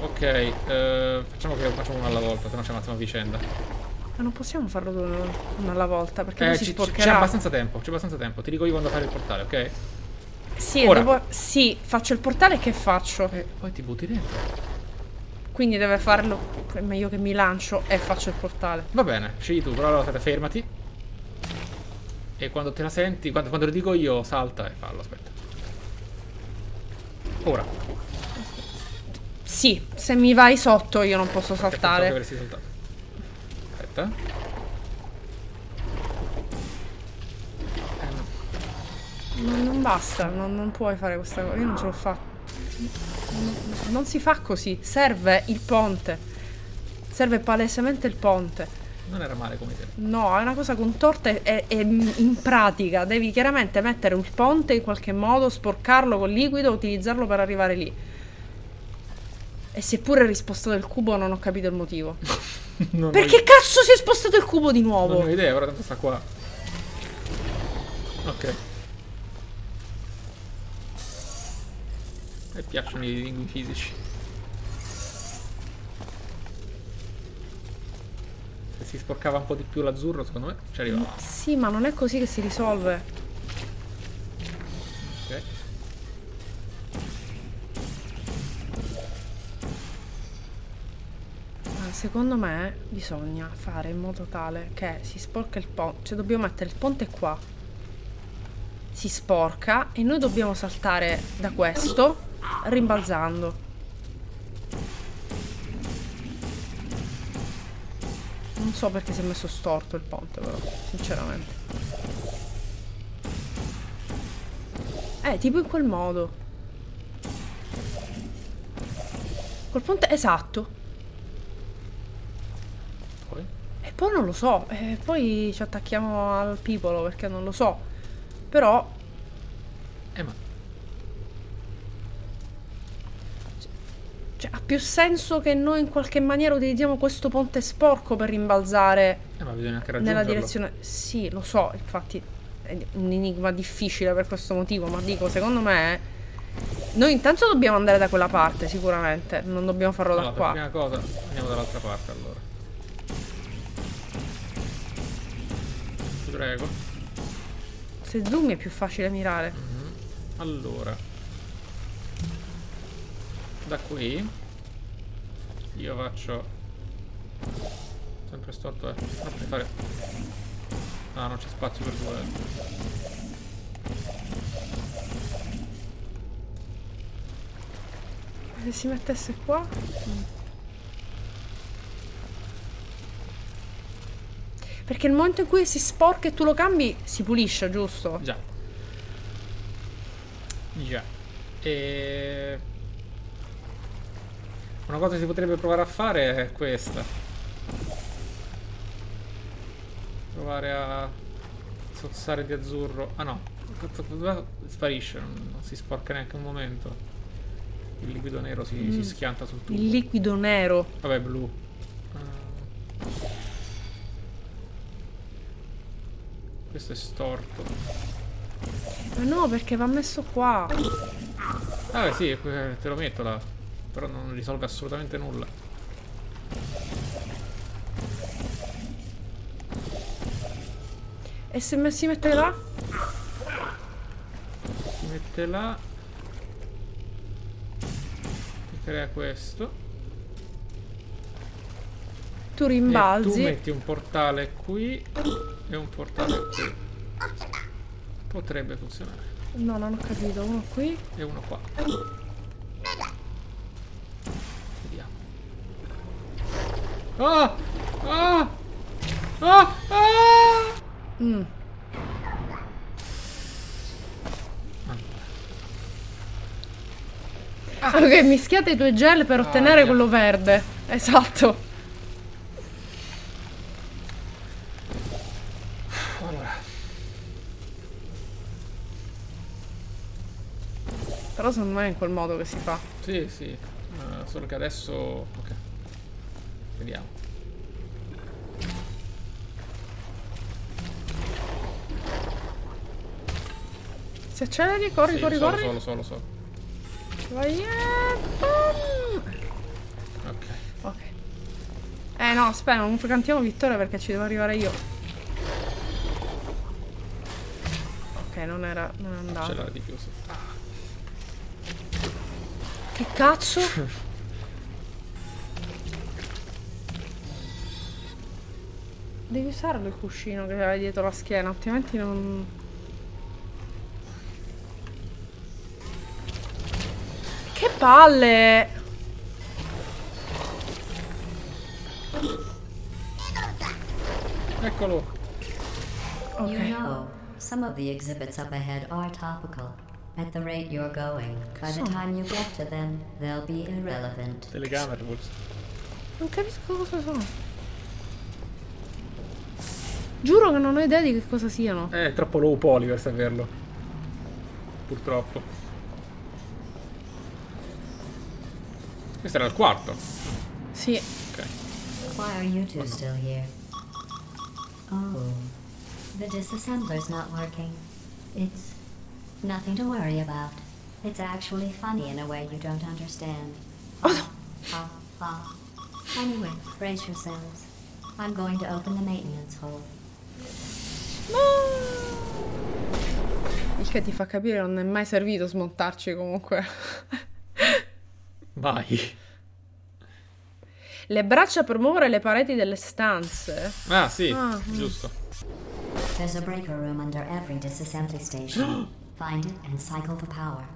S2: Ok, eh, facciamo che facciamo uno alla volta, se no c'è un attimo a vicenda.
S1: Ma non possiamo farlo uno alla volta perché
S2: Eh,
S1: non si
S2: ci- ci- c'è
S1: sporcherà.
S2: abbastanza tempo, c'è abbastanza tempo. Ti dico io quando fare il portale, ok?
S1: Sì, dopo... sì, faccio il portale che faccio?
S2: E poi ti butti dentro.
S1: Quindi deve farlo. È meglio che mi lancio e faccio il portale.
S2: Va bene, scegli tu, però allora aspetta, fermati. E quando te la senti, quando, quando lo dico io, salta e fallo, aspetta. Ora.
S1: Sì, se mi vai sotto io non posso saltare.
S2: saltato. Aspetta.
S1: Non, non basta, non, non puoi fare questa cosa. Io non ce l'ho fatta. Non, si fa così. Serve il ponte. Serve palesemente il ponte.
S2: Non era male come idea.
S1: No, è una cosa contorta e, e- e in pratica. Devi chiaramente mettere il ponte in qualche modo, sporcarlo con liquido utilizzarlo per arrivare lì. E seppure rispostato il cubo non ho capito il motivo. [LAUGHS] Perché cazzo si è spostato il cubo di
S2: Ho, non
S1: nuovo?
S2: ho idea, ora tanto sta qua. Ok. Mi piacciono i lingui fisici. Se si sporcava un po' di più l'azzurro, secondo me ci arrivava.
S1: Sì, ma non è così che si risolve.
S2: Ok.
S1: Ma Secondo me bisogna fare in modo tale che si sporca il ponte. Cioè dobbiamo mettere il ponte qua. Si sporca e noi dobbiamo saltare da questo rimbalzando. Non so perché si è messo storto il ponte però, sinceramente. Eh, tipo in quel modo. Col ponte esatto.
S2: Poi?
S1: E poi non lo so, e poi ci attacchiamo al pipolo perché non lo so. Però,
S2: Eh ma.
S1: Cioè, ha più senso che noi in qualche maniera utilizziamo questo ponte sporco per rimbalzare
S2: Eh ma bisogna anche
S1: nella direzione... Sì, lo so, infatti è un enigma difficile per questo motivo, ma dico, secondo me... Noi intanto dobbiamo andare da quella parte, sicuramente. Non dobbiamo farlo da
S2: Allora, per
S1: qua.
S2: prima cosa andiamo dall'altra parte allora. Ti prego.
S1: Se zoomi è più facile mirare.
S2: Allora. Da qui. Io faccio. Sempre storto, eh. Non puoi fare. Ah, non c'è spazio per due.
S1: Se si mettesse qua... Perché il momento in cui si sporca e tu lo cambi, si pulisce, giusto?
S2: Già. Già. E... Una cosa che si potrebbe provare a fare è questa. Provare a sozzare di azzurro. Ah no, sparisce, non, non si sporca neanche un momento. Il liquido nero si, si schianta sul tubo.
S1: Il liquido nero.
S2: Vabbè, blu. Ah. Questo è storto.
S1: Ma no, perché va messo qua.
S2: Vabbè sì, eh, te lo metto là. Però non risolve assolutamente nulla.
S1: E se si mette là?
S2: Si mette là. Si crea questo.
S1: Tu
S2: E tu
S1: rimbalzi.
S2: metti un portale qui e un portale qui. Potrebbe funzionare.
S1: No, non ho capito. Uno qui.
S2: E uno qua. Ah! Ah! Ah! Ah!
S1: Mm. Ok, mischiate i due gel per ottenere
S2: Ah,
S1: quello verde. Esatto.
S2: Allora,
S1: Però secondo me è in quel modo che si fa.
S2: sì, sì. eh, solo che adesso... Ok. Vediamo.
S1: Si acceleri, corri,
S2: Sì,
S1: corri,
S2: lo so,
S1: corri.
S2: Lo so, lo so, lo so.
S1: Vai. eh.
S2: Ok.
S1: Ok. Eh no, aspetta, non cantiamo vittoria perché ci devo arrivare io. Ok, non era. Non è andato.
S2: Ce l'ha di sì.
S1: Che cazzo? [LAUGHS] Devi usarlo il cuscino che hai dietro la schiena, altrimenti non. Che palle!
S2: Eccolo.
S1: Ok.
S4: You know, some of the exhibits up ahead are topical. At the rate you're going, by the time you get to them, they'll be irrelevant.
S2: Telecamere forse.
S1: Non capisco cosa sono. Giuro che non ho idea di che cosa siano.
S2: Eh, È troppo low poly per saperlo. Purtroppo. Questo era il quarto.
S1: Sì.
S2: Ok.
S4: Why are you two still here? Oh, the disassembler's not working. It's nothing to worry about. It's actually funny in a way you don't understand.
S1: Oh,
S4: Ha ha. Anyway, brace yourselves. I'm going to open the maintenance hole.
S1: Il che ti fa capire che non è mai servito smontarci comunque.
S2: Vai.
S1: Le braccia per muovere le pareti delle stanze.
S2: Ah, sì,
S1: Ah,
S2: giusto.
S4: There's a breaker room under every disassembly station. [GASPS] Find it and cycle the power.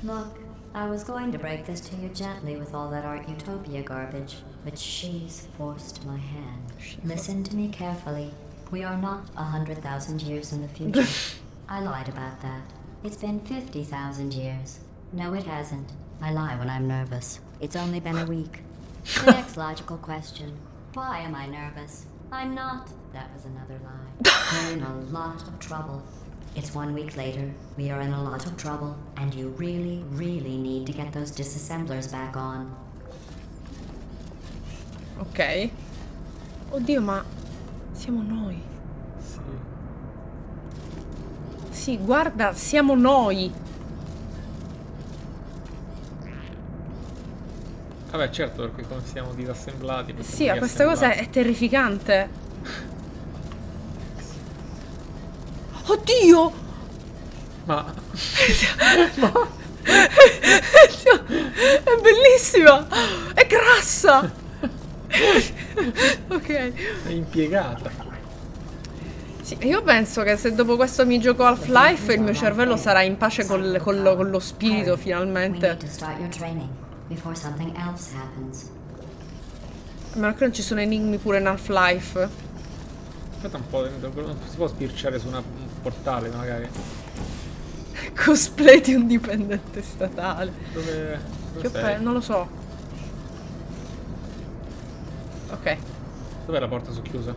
S4: Look, I was going to break this to you gently with all that Art Utopia garbage, but she's forced my hand. Listen to me carefully. We are not a hundred thousand years in the future. [LAUGHS] I lied about that. It's been fifty thousand years. No, it hasn't. I lie when I'm nervous. It's only been a week. The next logical question Why am I nervous? I'm not. That was another lie. We're in a lot of trouble. It's one week later. We are in a lot of trouble, and you really, really need to get those disassemblers back on.
S1: Ok. Oddio, ma siamo noi.
S2: Sì.
S1: Sì, guarda, siamo noi.
S2: Vabbè, certo, perché come siamo disassemblati.
S1: Sì, questa cosa è terrificante. [LAUGHS] Oddio!
S2: Ma...
S1: È bellissima! È grassa! ok.
S2: è impiegata.
S1: Sì, io penso che se dopo questo mi gioco Half-Life il mio cervello sarà in pace col- con lo, con lo spirito finalmente.
S4: to start your training before something else happens.
S1: A meno che non ci sono enigmi pure in Half-Life.
S2: Aspetta un po', non si può spirciare su una- un portale magari.
S1: Cosplay di un dipendente statale.
S2: Dove... Dove
S1: non lo so. Ok.
S2: Dov'è la porta socchiusa?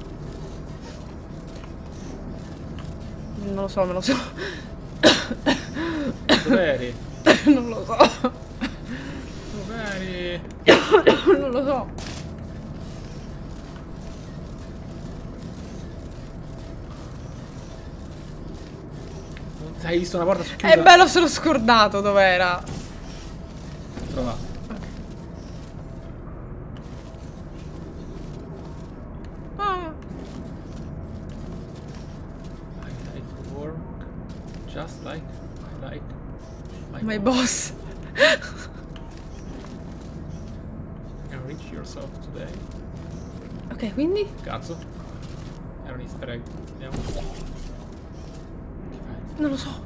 S1: Non lo so, me lo so.
S2: Dov'eri? [COUGHS]
S1: non lo so.
S2: Dov'eri? [COUGHS]
S1: non lo so.
S2: Hai visto una porta socchiusa?
S1: Eh beh, lo sono scordato dov'era.
S2: Trova.
S1: Ah.
S2: I like work just like I like my,
S1: My
S2: boss.
S1: boss.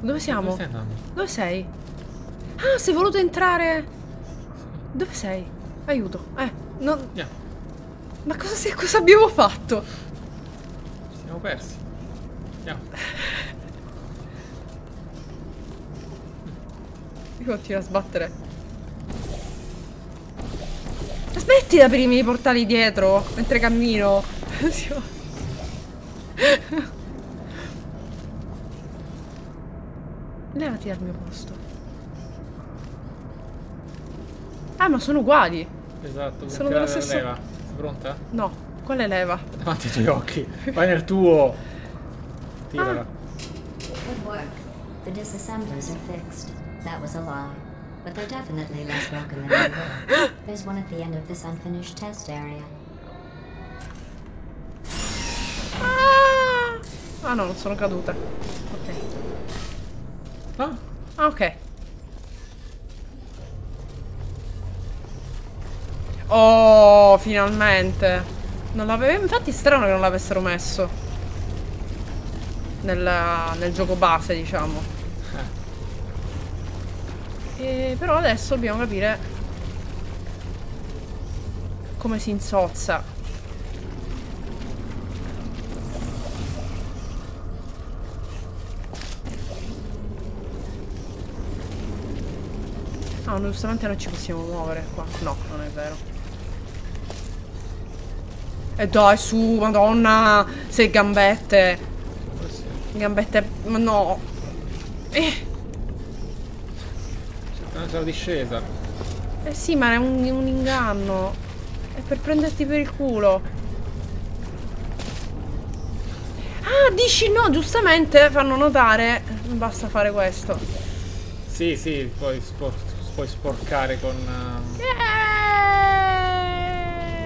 S1: Dove siamo? Dove sei? Ah, sei voluto entrare. Dove sei? Aiuto. Eh, non...
S2: Andiamo.
S1: Ma cosa, sei- cosa abbiamo fatto?
S2: Ci siamo persi. Andiamo.
S1: Io continuo a sbattere. Smetti di aprirmi i portali dietro mentre cammino. [LAUGHS] Levati dal mio posto. Ah, ma sono uguali.
S2: Esatto,
S1: Sono
S2: tirare
S1: dello
S2: la
S1: stesso-
S2: leva. Sei pronta?
S1: No, quale leva?
S2: Davanti ai tuoi occhi. [LAUGHS] Vai nel tuo. Tirala.
S4: Good work. The disassemblers are fixed. That was a lie. But they're definitely less broken than they were. [LAUGHS] There's one at the end of this unfinished test area.
S1: Ah, ah no, non sono caduta. Ok.
S2: Ah,
S1: Ah, ok. Oh, finalmente. Non l'avevo. Infatti, è strano che non l'avessero messo. Nella- nel gioco base, diciamo. E, però adesso dobbiamo capire come si insozza. Ah, no, giustamente non ci possiamo muovere qua. No, non è vero. E dai, su, madonna! Sei gambette. Gambette... Ma no. Eh,
S2: c'è la discesa.
S1: eh sì, ma è un, un inganno. È per prenderti per il culo. Ah, dici no, giustamente fanno notare. Basta fare questo.
S2: Sì, sì, puoi, spor- puoi sporcare con... ehm,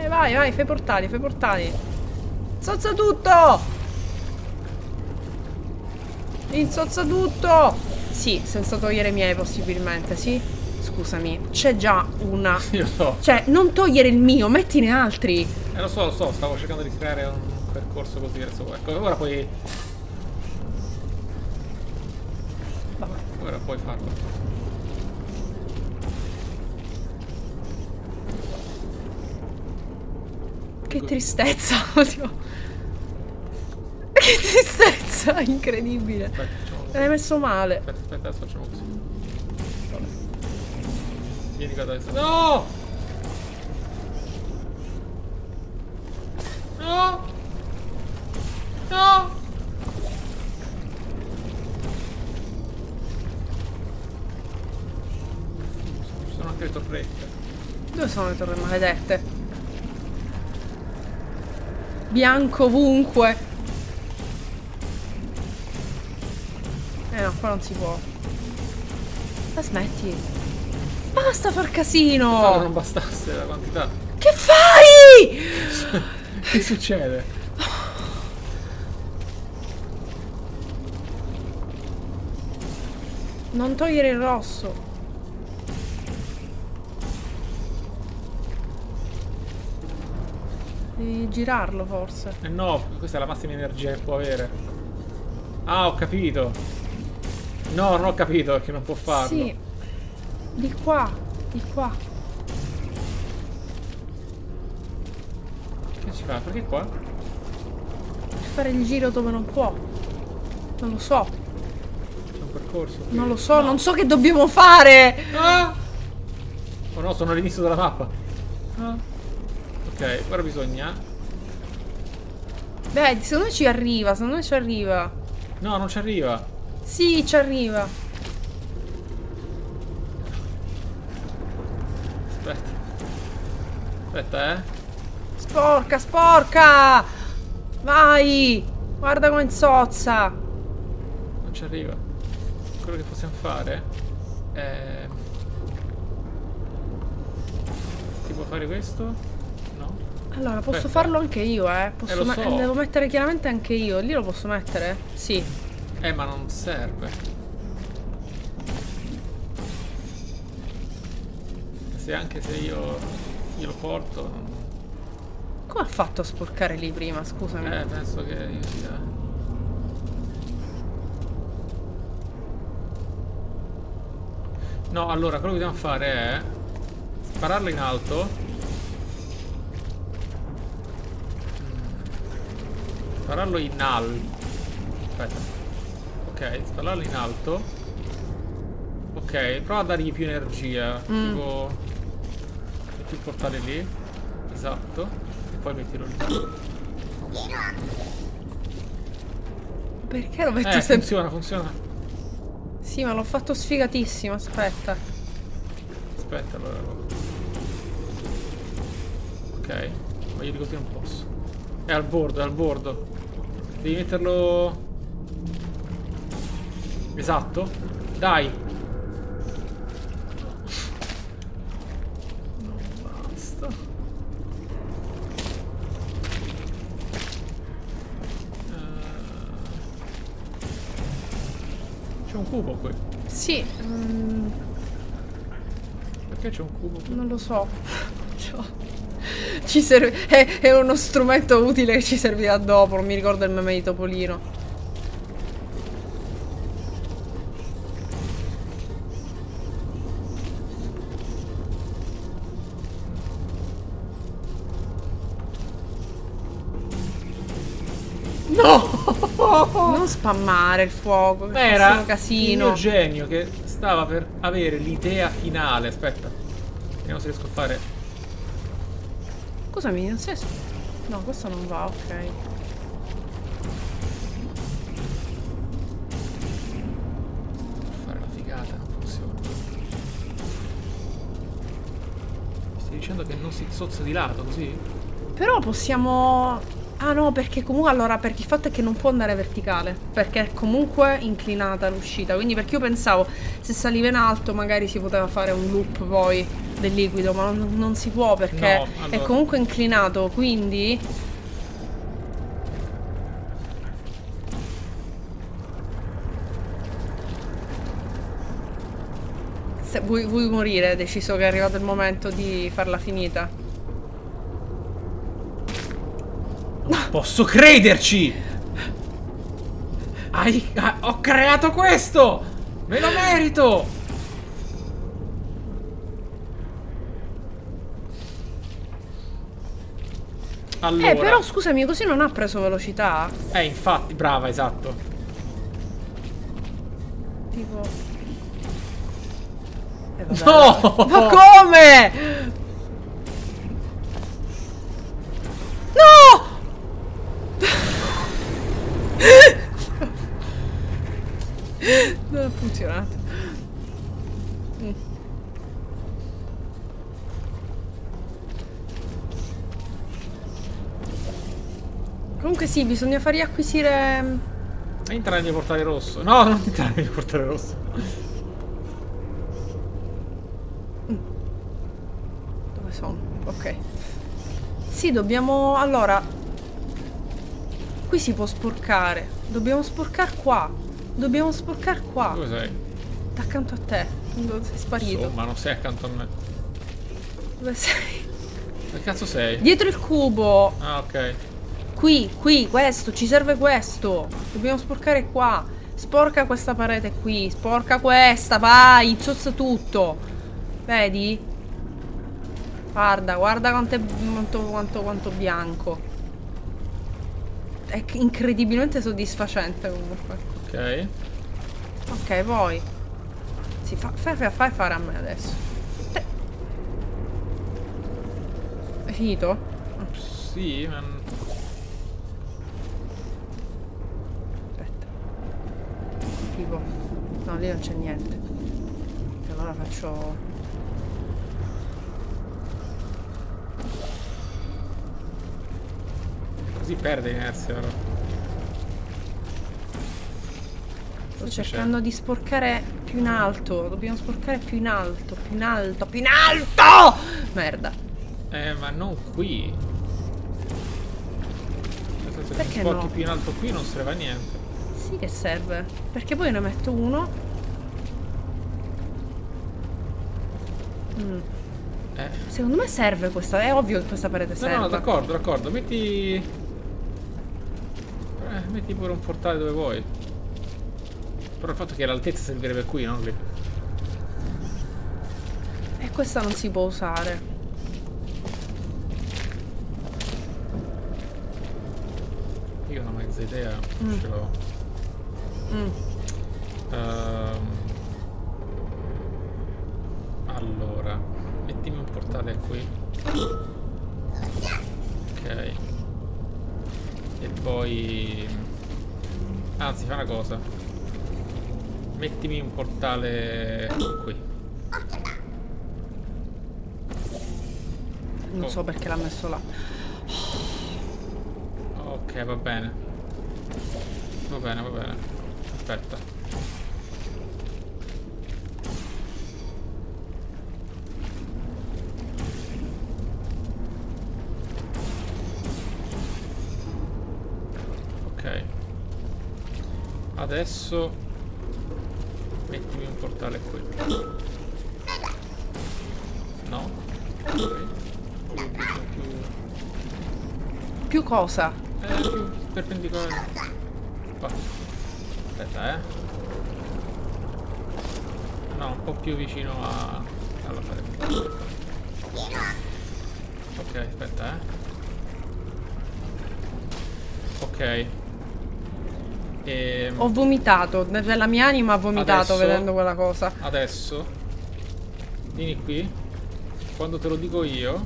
S1: Eh, Vai, vai, fai portali, fai portali. Zozza tutto! Inzozza tutto! Sì, senza togliere i miei possibilmente, sì? Scusami, c'è già una... [LAUGHS]
S2: Io so.
S1: Cioè, non togliere il mio, mettine altri.
S2: Eh, lo so, lo so, stavo cercando di creare un percorso così verso. Ecco, ora puoi... Ora puoi farlo.
S1: Che tristezza, [LAUGHS] oddio. Che tristezza, incredibile.
S2: Aspetta,
S1: l'hai messo male.
S2: Aspetta, aspetta, adesso facciamo così. Vabbè. Vieni qua adesso. No! No! No! Ci sono anche le torrette.
S1: Dove sono le torri maledette? Bianco ovunque. Eh no, qua non si può. Ma smetti. Basta far casino.
S2: non bastasse la quantità.
S1: Che fai? [LAUGHS]
S2: Che succede?
S1: Non togliere il rosso. Devi girarlo forse.
S2: Eh no, questa è la massima energia che può avere. Ah, ho capito. No, non ho capito perché non può farlo.
S1: Sì. Di qua, di qua.
S2: Che ci fa? Perché qua?
S1: Per fare il giro dove non può. Non lo so.
S2: C'è un percorso. qui.
S1: Non lo so, non so che dobbiamo fare.
S2: Ah! Oh no, sono all'inizio della mappa. Ah. Ok, ora bisogna...
S1: Beh, secondo me ci arriva, secondo me ci arriva.
S2: No, non ci arriva.
S1: Sì, ci arriva.
S2: Aspetta. Aspetta, eh.
S1: Sporca, sporca! Vai! Guarda come zozza.
S2: Non ci arriva. Quello che possiamo fare è... Ti può fare questo?
S1: Allora, posso
S2: Aspetta.
S1: farlo anche io, eh. Posso
S2: Eh, lo
S1: me-
S2: so.
S1: Devo mettere chiaramente anche io. Lì lo posso mettere? Sì.
S2: Eh, ma non serve. Se anche se io glielo porto, non-
S1: Come ha fatto a sporcare lì prima? Scusami.
S2: eh, penso che io sia. No, allora quello che dobbiamo fare è spararlo in alto. Mm. Spararlo in alto. Aspetta. Ok, spararlo in alto. Ok, prova a dargli più energia. Tipo. Metti il portale lì. Esatto. E poi mettilo lì.
S1: Perché lo metto
S2: Eh,
S1: sempre?
S2: funziona, funziona.
S1: Sì, ma l'ho fatto sfigatissimo. Aspetta.
S2: Aspetta, allora. Ok, ma io di così non posso. È al bordo, è al bordo. Devi metterlo. Esatto. Dai. Non basta. Eh, C'è un cubo qui.
S1: Sì, mm,
S2: Perché c'è un cubo qui?
S1: non lo so. Ci serve. È, è uno strumento utile che ci servirà dopo. Non mi ricordo il meme di Topolino.
S2: No!
S1: Non spammare il fuoco. Che
S2: Era il
S1: casino.
S2: genio che sta stava per avere l'idea finale. Aspetta. Vediamo se riesco a fare.
S1: Scusami, non sei... No, questo non va, ok.
S2: Fare la figata, non funziona. Mi stai dicendo che non si zozza di lato così?
S1: Però possiamo... Ah no, perché comunque allora, perché il fatto è che non può andare verticale, perché è comunque inclinata l'uscita, quindi perché io pensavo se saliva in alto magari si poteva fare un loop poi del liquido, ma non, non si può perché
S2: No,
S1: è
S2: allora-
S1: comunque inclinato, quindi... Se vuoi, vuoi morire, deciso che è arrivato il momento di farla finita.
S2: Posso crederci! Hai- ah, ho creato questo! Me lo merito! Allora,
S1: Eh, però scusami, così non ha preso velocità?
S2: Eh, infatti, brava, esatto.
S1: Tipo... Eh.
S2: No!
S1: Ma come? Sì, bisogna far riacquisire... mm,
S2: Entra nel mio portale rosso. No, non entra nel mio portale rosso.
S1: Dove sono? Ok. Sì, dobbiamo... Allora... Qui si può sporcare. Dobbiamo sporcare qua. Dobbiamo sporcare qua.
S2: Dove sei?
S1: Da accanto a te. Dove sei sparito?
S2: Insomma, non sei accanto a me.
S1: Dove sei?
S2: Che cazzo sei?
S1: Dietro il cubo.
S2: Ah, ok.
S1: Qui, qui, questo. Ci serve questo. Dobbiamo sporcare qua. Sporca questa parete qui. Sporca questa. Vai. Zozza tutto. Vedi? Guarda, guarda quanto, è, quanto, quanto, quanto bianco. È incredibilmente soddisfacente comunque.
S2: Ok.
S1: Ok, poi. Sì, fa- fai, fai, fai fare a me adesso. Te- Hai finito?
S2: Sì, ma...
S1: Aspetta. Tipo. No, lì non c'è niente. Allora faccio.
S2: Così perde inerzia, però.
S1: Sto cercando di sporcare più in alto. Dobbiamo sporcare più in alto, più in alto, più in alto! Merda.
S2: Eh, ma non qui.
S1: Perché no?
S2: più in alto qui non serve a niente.
S1: Sì che serve. Perché poi ne metto uno. Mm.
S2: Eh.
S1: Secondo me serve questa. È ovvio che questa parete
S2: No,
S1: serve.
S2: no, no, d'accordo, d'accordo. Metti... Eh, metti pure un portale dove vuoi. Però il fatto che l'altezza servirebbe qui, non lì.
S1: E questa non si può usare.
S2: Io ho una mezza idea,
S1: Mm.
S2: ce l'ho.
S1: Mm.
S2: Ehm, allora, mettimi un portale qui. Ok. E poi... Anzi, fa una cosa. Mettimi un portale qui.
S1: Non
S2: Oh.
S1: so perché l'ha messo là.
S2: Ok, va bene. Va bene, va bene. Aspetta. Ok. Adesso mettimi un portale qui. No? Ok. Più, più, più, più.
S1: Più cosa?
S2: Eh, più perpendicolare. Po' più vicino a... alla parete. Ok, aspetta, eh. Ok. E
S1: Ho vomitato, cioè la mia anima ha vomitato
S2: Adesso-
S1: vedendo quella cosa.
S2: adesso vieni qui. Quando te lo dico io,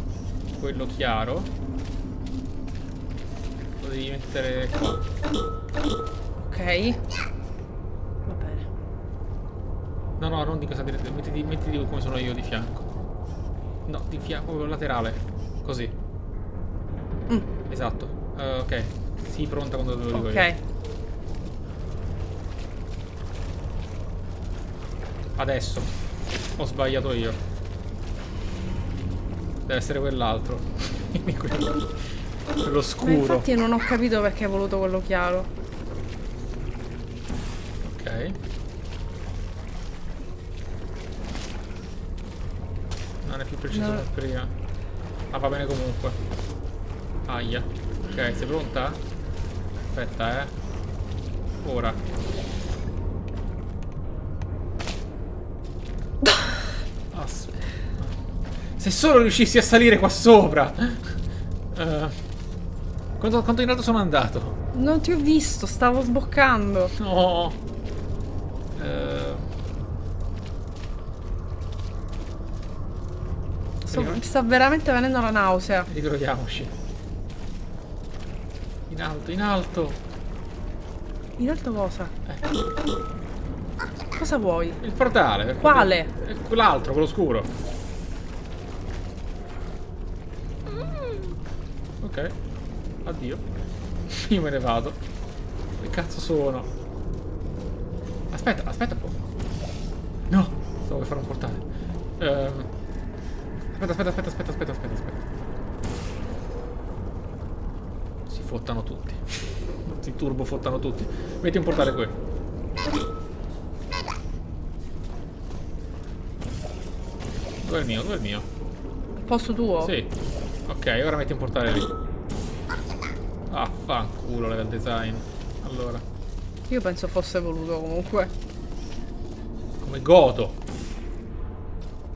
S2: quello chiaro, lo devi mettere qua.
S1: Ok. Va bene.
S2: No, no, non di questa direzione. Mettiti, come sono io di fianco. No, di fianco laterale. Così.
S1: Mm.
S2: Esatto. Eh, ok. Sii pronta quando te lo dico io.
S1: Ok.
S2: Adesso. Ho sbagliato io. Deve essere quell'altro. quello, [LAUGHS] quello
S1: Ma
S2: scuro.
S1: infatti non ho capito perché hai voluto quello chiaro.
S2: Va bene comunque. Aia. Ok, sei pronta? Aspetta, eh. Ora. [LAUGHS] Aspetta. Se solo riuscissi a salire qua sopra. Eh, quanto, quanto in alto sono andato?
S1: Non ti ho visto, stavo sboccando.
S2: No. Eh,
S1: Sto-
S2: Prima-
S1: mi sta veramente venendo la nausea.
S2: ritroviamoci. In alto, in alto.
S1: In alto cosa?
S2: Eh,
S1: Cosa vuoi?
S2: il portale. perché-
S1: Quale?
S2: Quell'altro, quello scuro. Ok. Addio. Io me ne vado. Che cazzo sono? Aspetta, aspetta un po'. No, stavo per fare un portale. Ehm, Aspetta, aspetta, aspetta, aspetta, aspetta, aspetta, aspetta. Si fottano tutti. [LAUGHS] Si turbo fottano tutti. Metti un portale qui. Dov'è il mio? Dov'è il mio?
S1: Posto tuo?
S2: Sì. Ok, ora metti un portale lì. Ah, fanculo level design. Allora,
S1: Io penso fosse voluto comunque.
S2: come godo.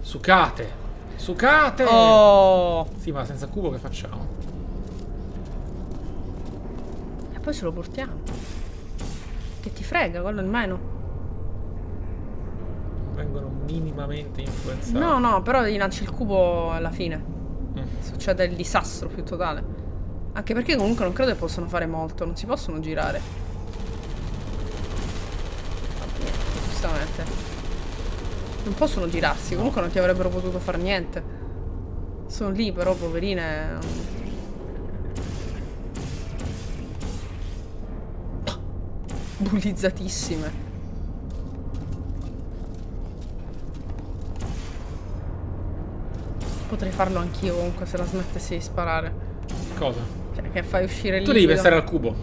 S2: Sucate. Sucate.
S1: Oh!
S2: Sì, ma senza cubo che facciamo?
S1: E poi ce lo portiamo. Che ti frega, quello almeno.
S2: Non vengono minimamente influenzati.
S1: No, no, però gli lanci il cubo alla fine.
S2: Mm.
S1: Succede il disastro più totale. Anche perché comunque non credo che possano fare molto, non si possono girare. Giustamente. Non possono girarsi, comunque non ti avrebbero potuto fare niente. Sono lì però, poverine. Bullizzatissime. Potrei farlo anch'io comunque se la smettessi di sparare.
S2: Cosa?
S1: Cioè, che fai uscire il
S2: Tu devi pensare al cubo.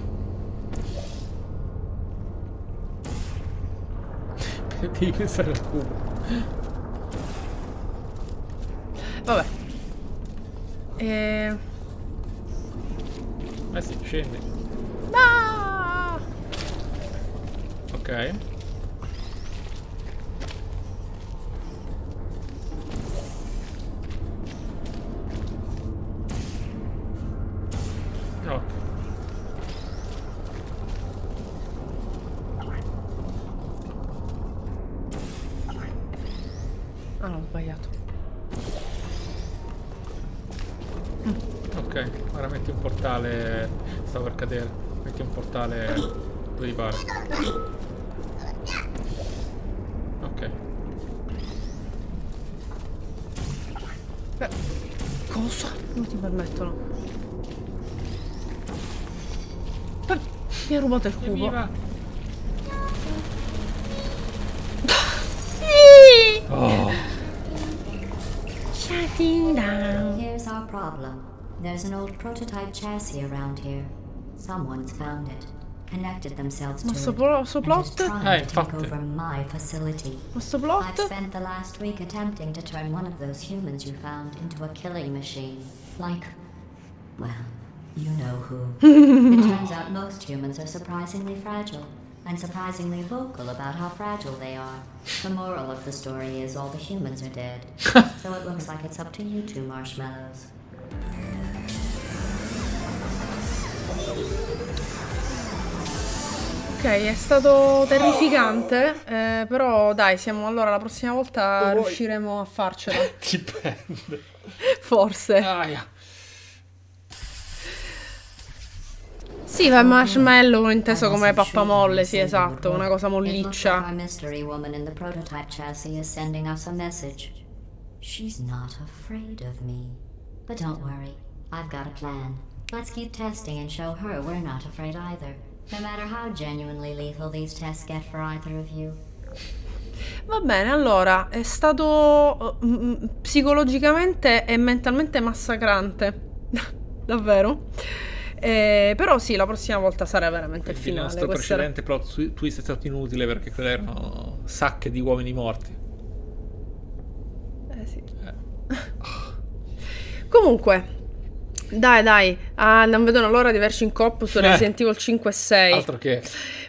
S2: [LAUGHS] devi pensare al cubo.
S1: Vabbè. E...
S2: Eh sì, scendi.
S1: Ah!
S2: Ok. Dove ti. Ok.
S1: Beh, cosa? Non ti permettono. Beh, mi ha rubato il cubo.
S2: Evviva! Oh,
S1: Shutting down.
S4: Here's our problem. There's an old prototype chassis around here. Someone's found it, connected themselves
S1: Ma
S4: to
S1: sto
S4: it,
S1: plo- sto
S4: and
S1: plot?
S2: Eh,
S4: take
S2: infatti.
S4: over my facility.
S1: Ma sto
S4: I've spent the last week attempting to turn one of those humans you found into a killing machine. Like, well, you know who. [LAUGHS] it turns out most humans are surprisingly fragile, and surprisingly vocal about how fragile they are. The moral of the story is all the humans are dead. [LAUGHS] so it looks like it's up to you two marshmallows.
S1: Ok, è stato terrificante, eh, però dai, siamo allora la prossima volta
S2: Lo vuoi?
S1: riusciremo a farcela. [LAUGHS]
S2: Dipende.
S1: Forse.
S2: Aia.
S1: Sì, fa marshmallow inteso come pappamolle, sì, esatto, una cosa
S4: like
S1: molliccia.
S4: our mystery woman in the prototype chassis is sending us a message. She's not afraid of me. But don't worry, I've got a plan. Let's keep testing and show her we're not afraid either. No matter how genuinely lethal these tests get for either of you.
S1: Va bene, allora, è stato mm, psicologicamente e mentalmente massacrante. [LAUGHS] Davvero. Eh, però sì, la prossima volta sarà veramente il
S2: Quindi il
S1: finale.
S2: nostro
S1: Questa era-
S2: precedente plot twi- twist è stato inutile perché quelle erano sacche di uomini morti.
S1: Eh, sì. [LAUGHS] Comunque, dai, dai, ah, non vedono l'ora di averci in coppa su
S2: Eh.
S1: Resident Evil 5 e 6.
S2: Altro che...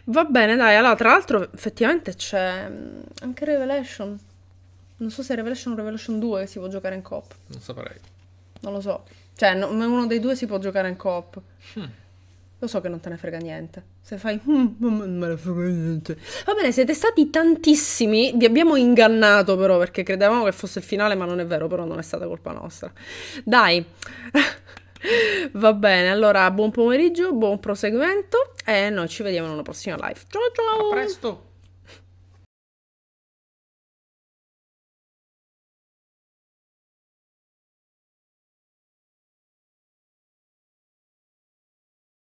S1: Va bene, dai, allora, tra l'altro, effettivamente c'è mm, anche Revelation. Non so se è Revelation o Revelation 2 che si può giocare in coop.
S2: Non saprei.
S1: Non lo so. Cioè, no- uno dei due si può giocare in coop.
S2: Hmm.
S1: Lo so che non te ne frega niente. Se fai, "Mm, non me ne frega niente. Va bene, siete stati tantissimi. Vi abbiamo ingannato, però, perché credevamo che fosse il finale, ma non è vero, però non è stata colpa nostra. Dai. [LAUGHS] Va bene, allora buon pomeriggio, buon proseguimento e noi ci vediamo in una prossima live. Ciao ciao!
S2: A presto!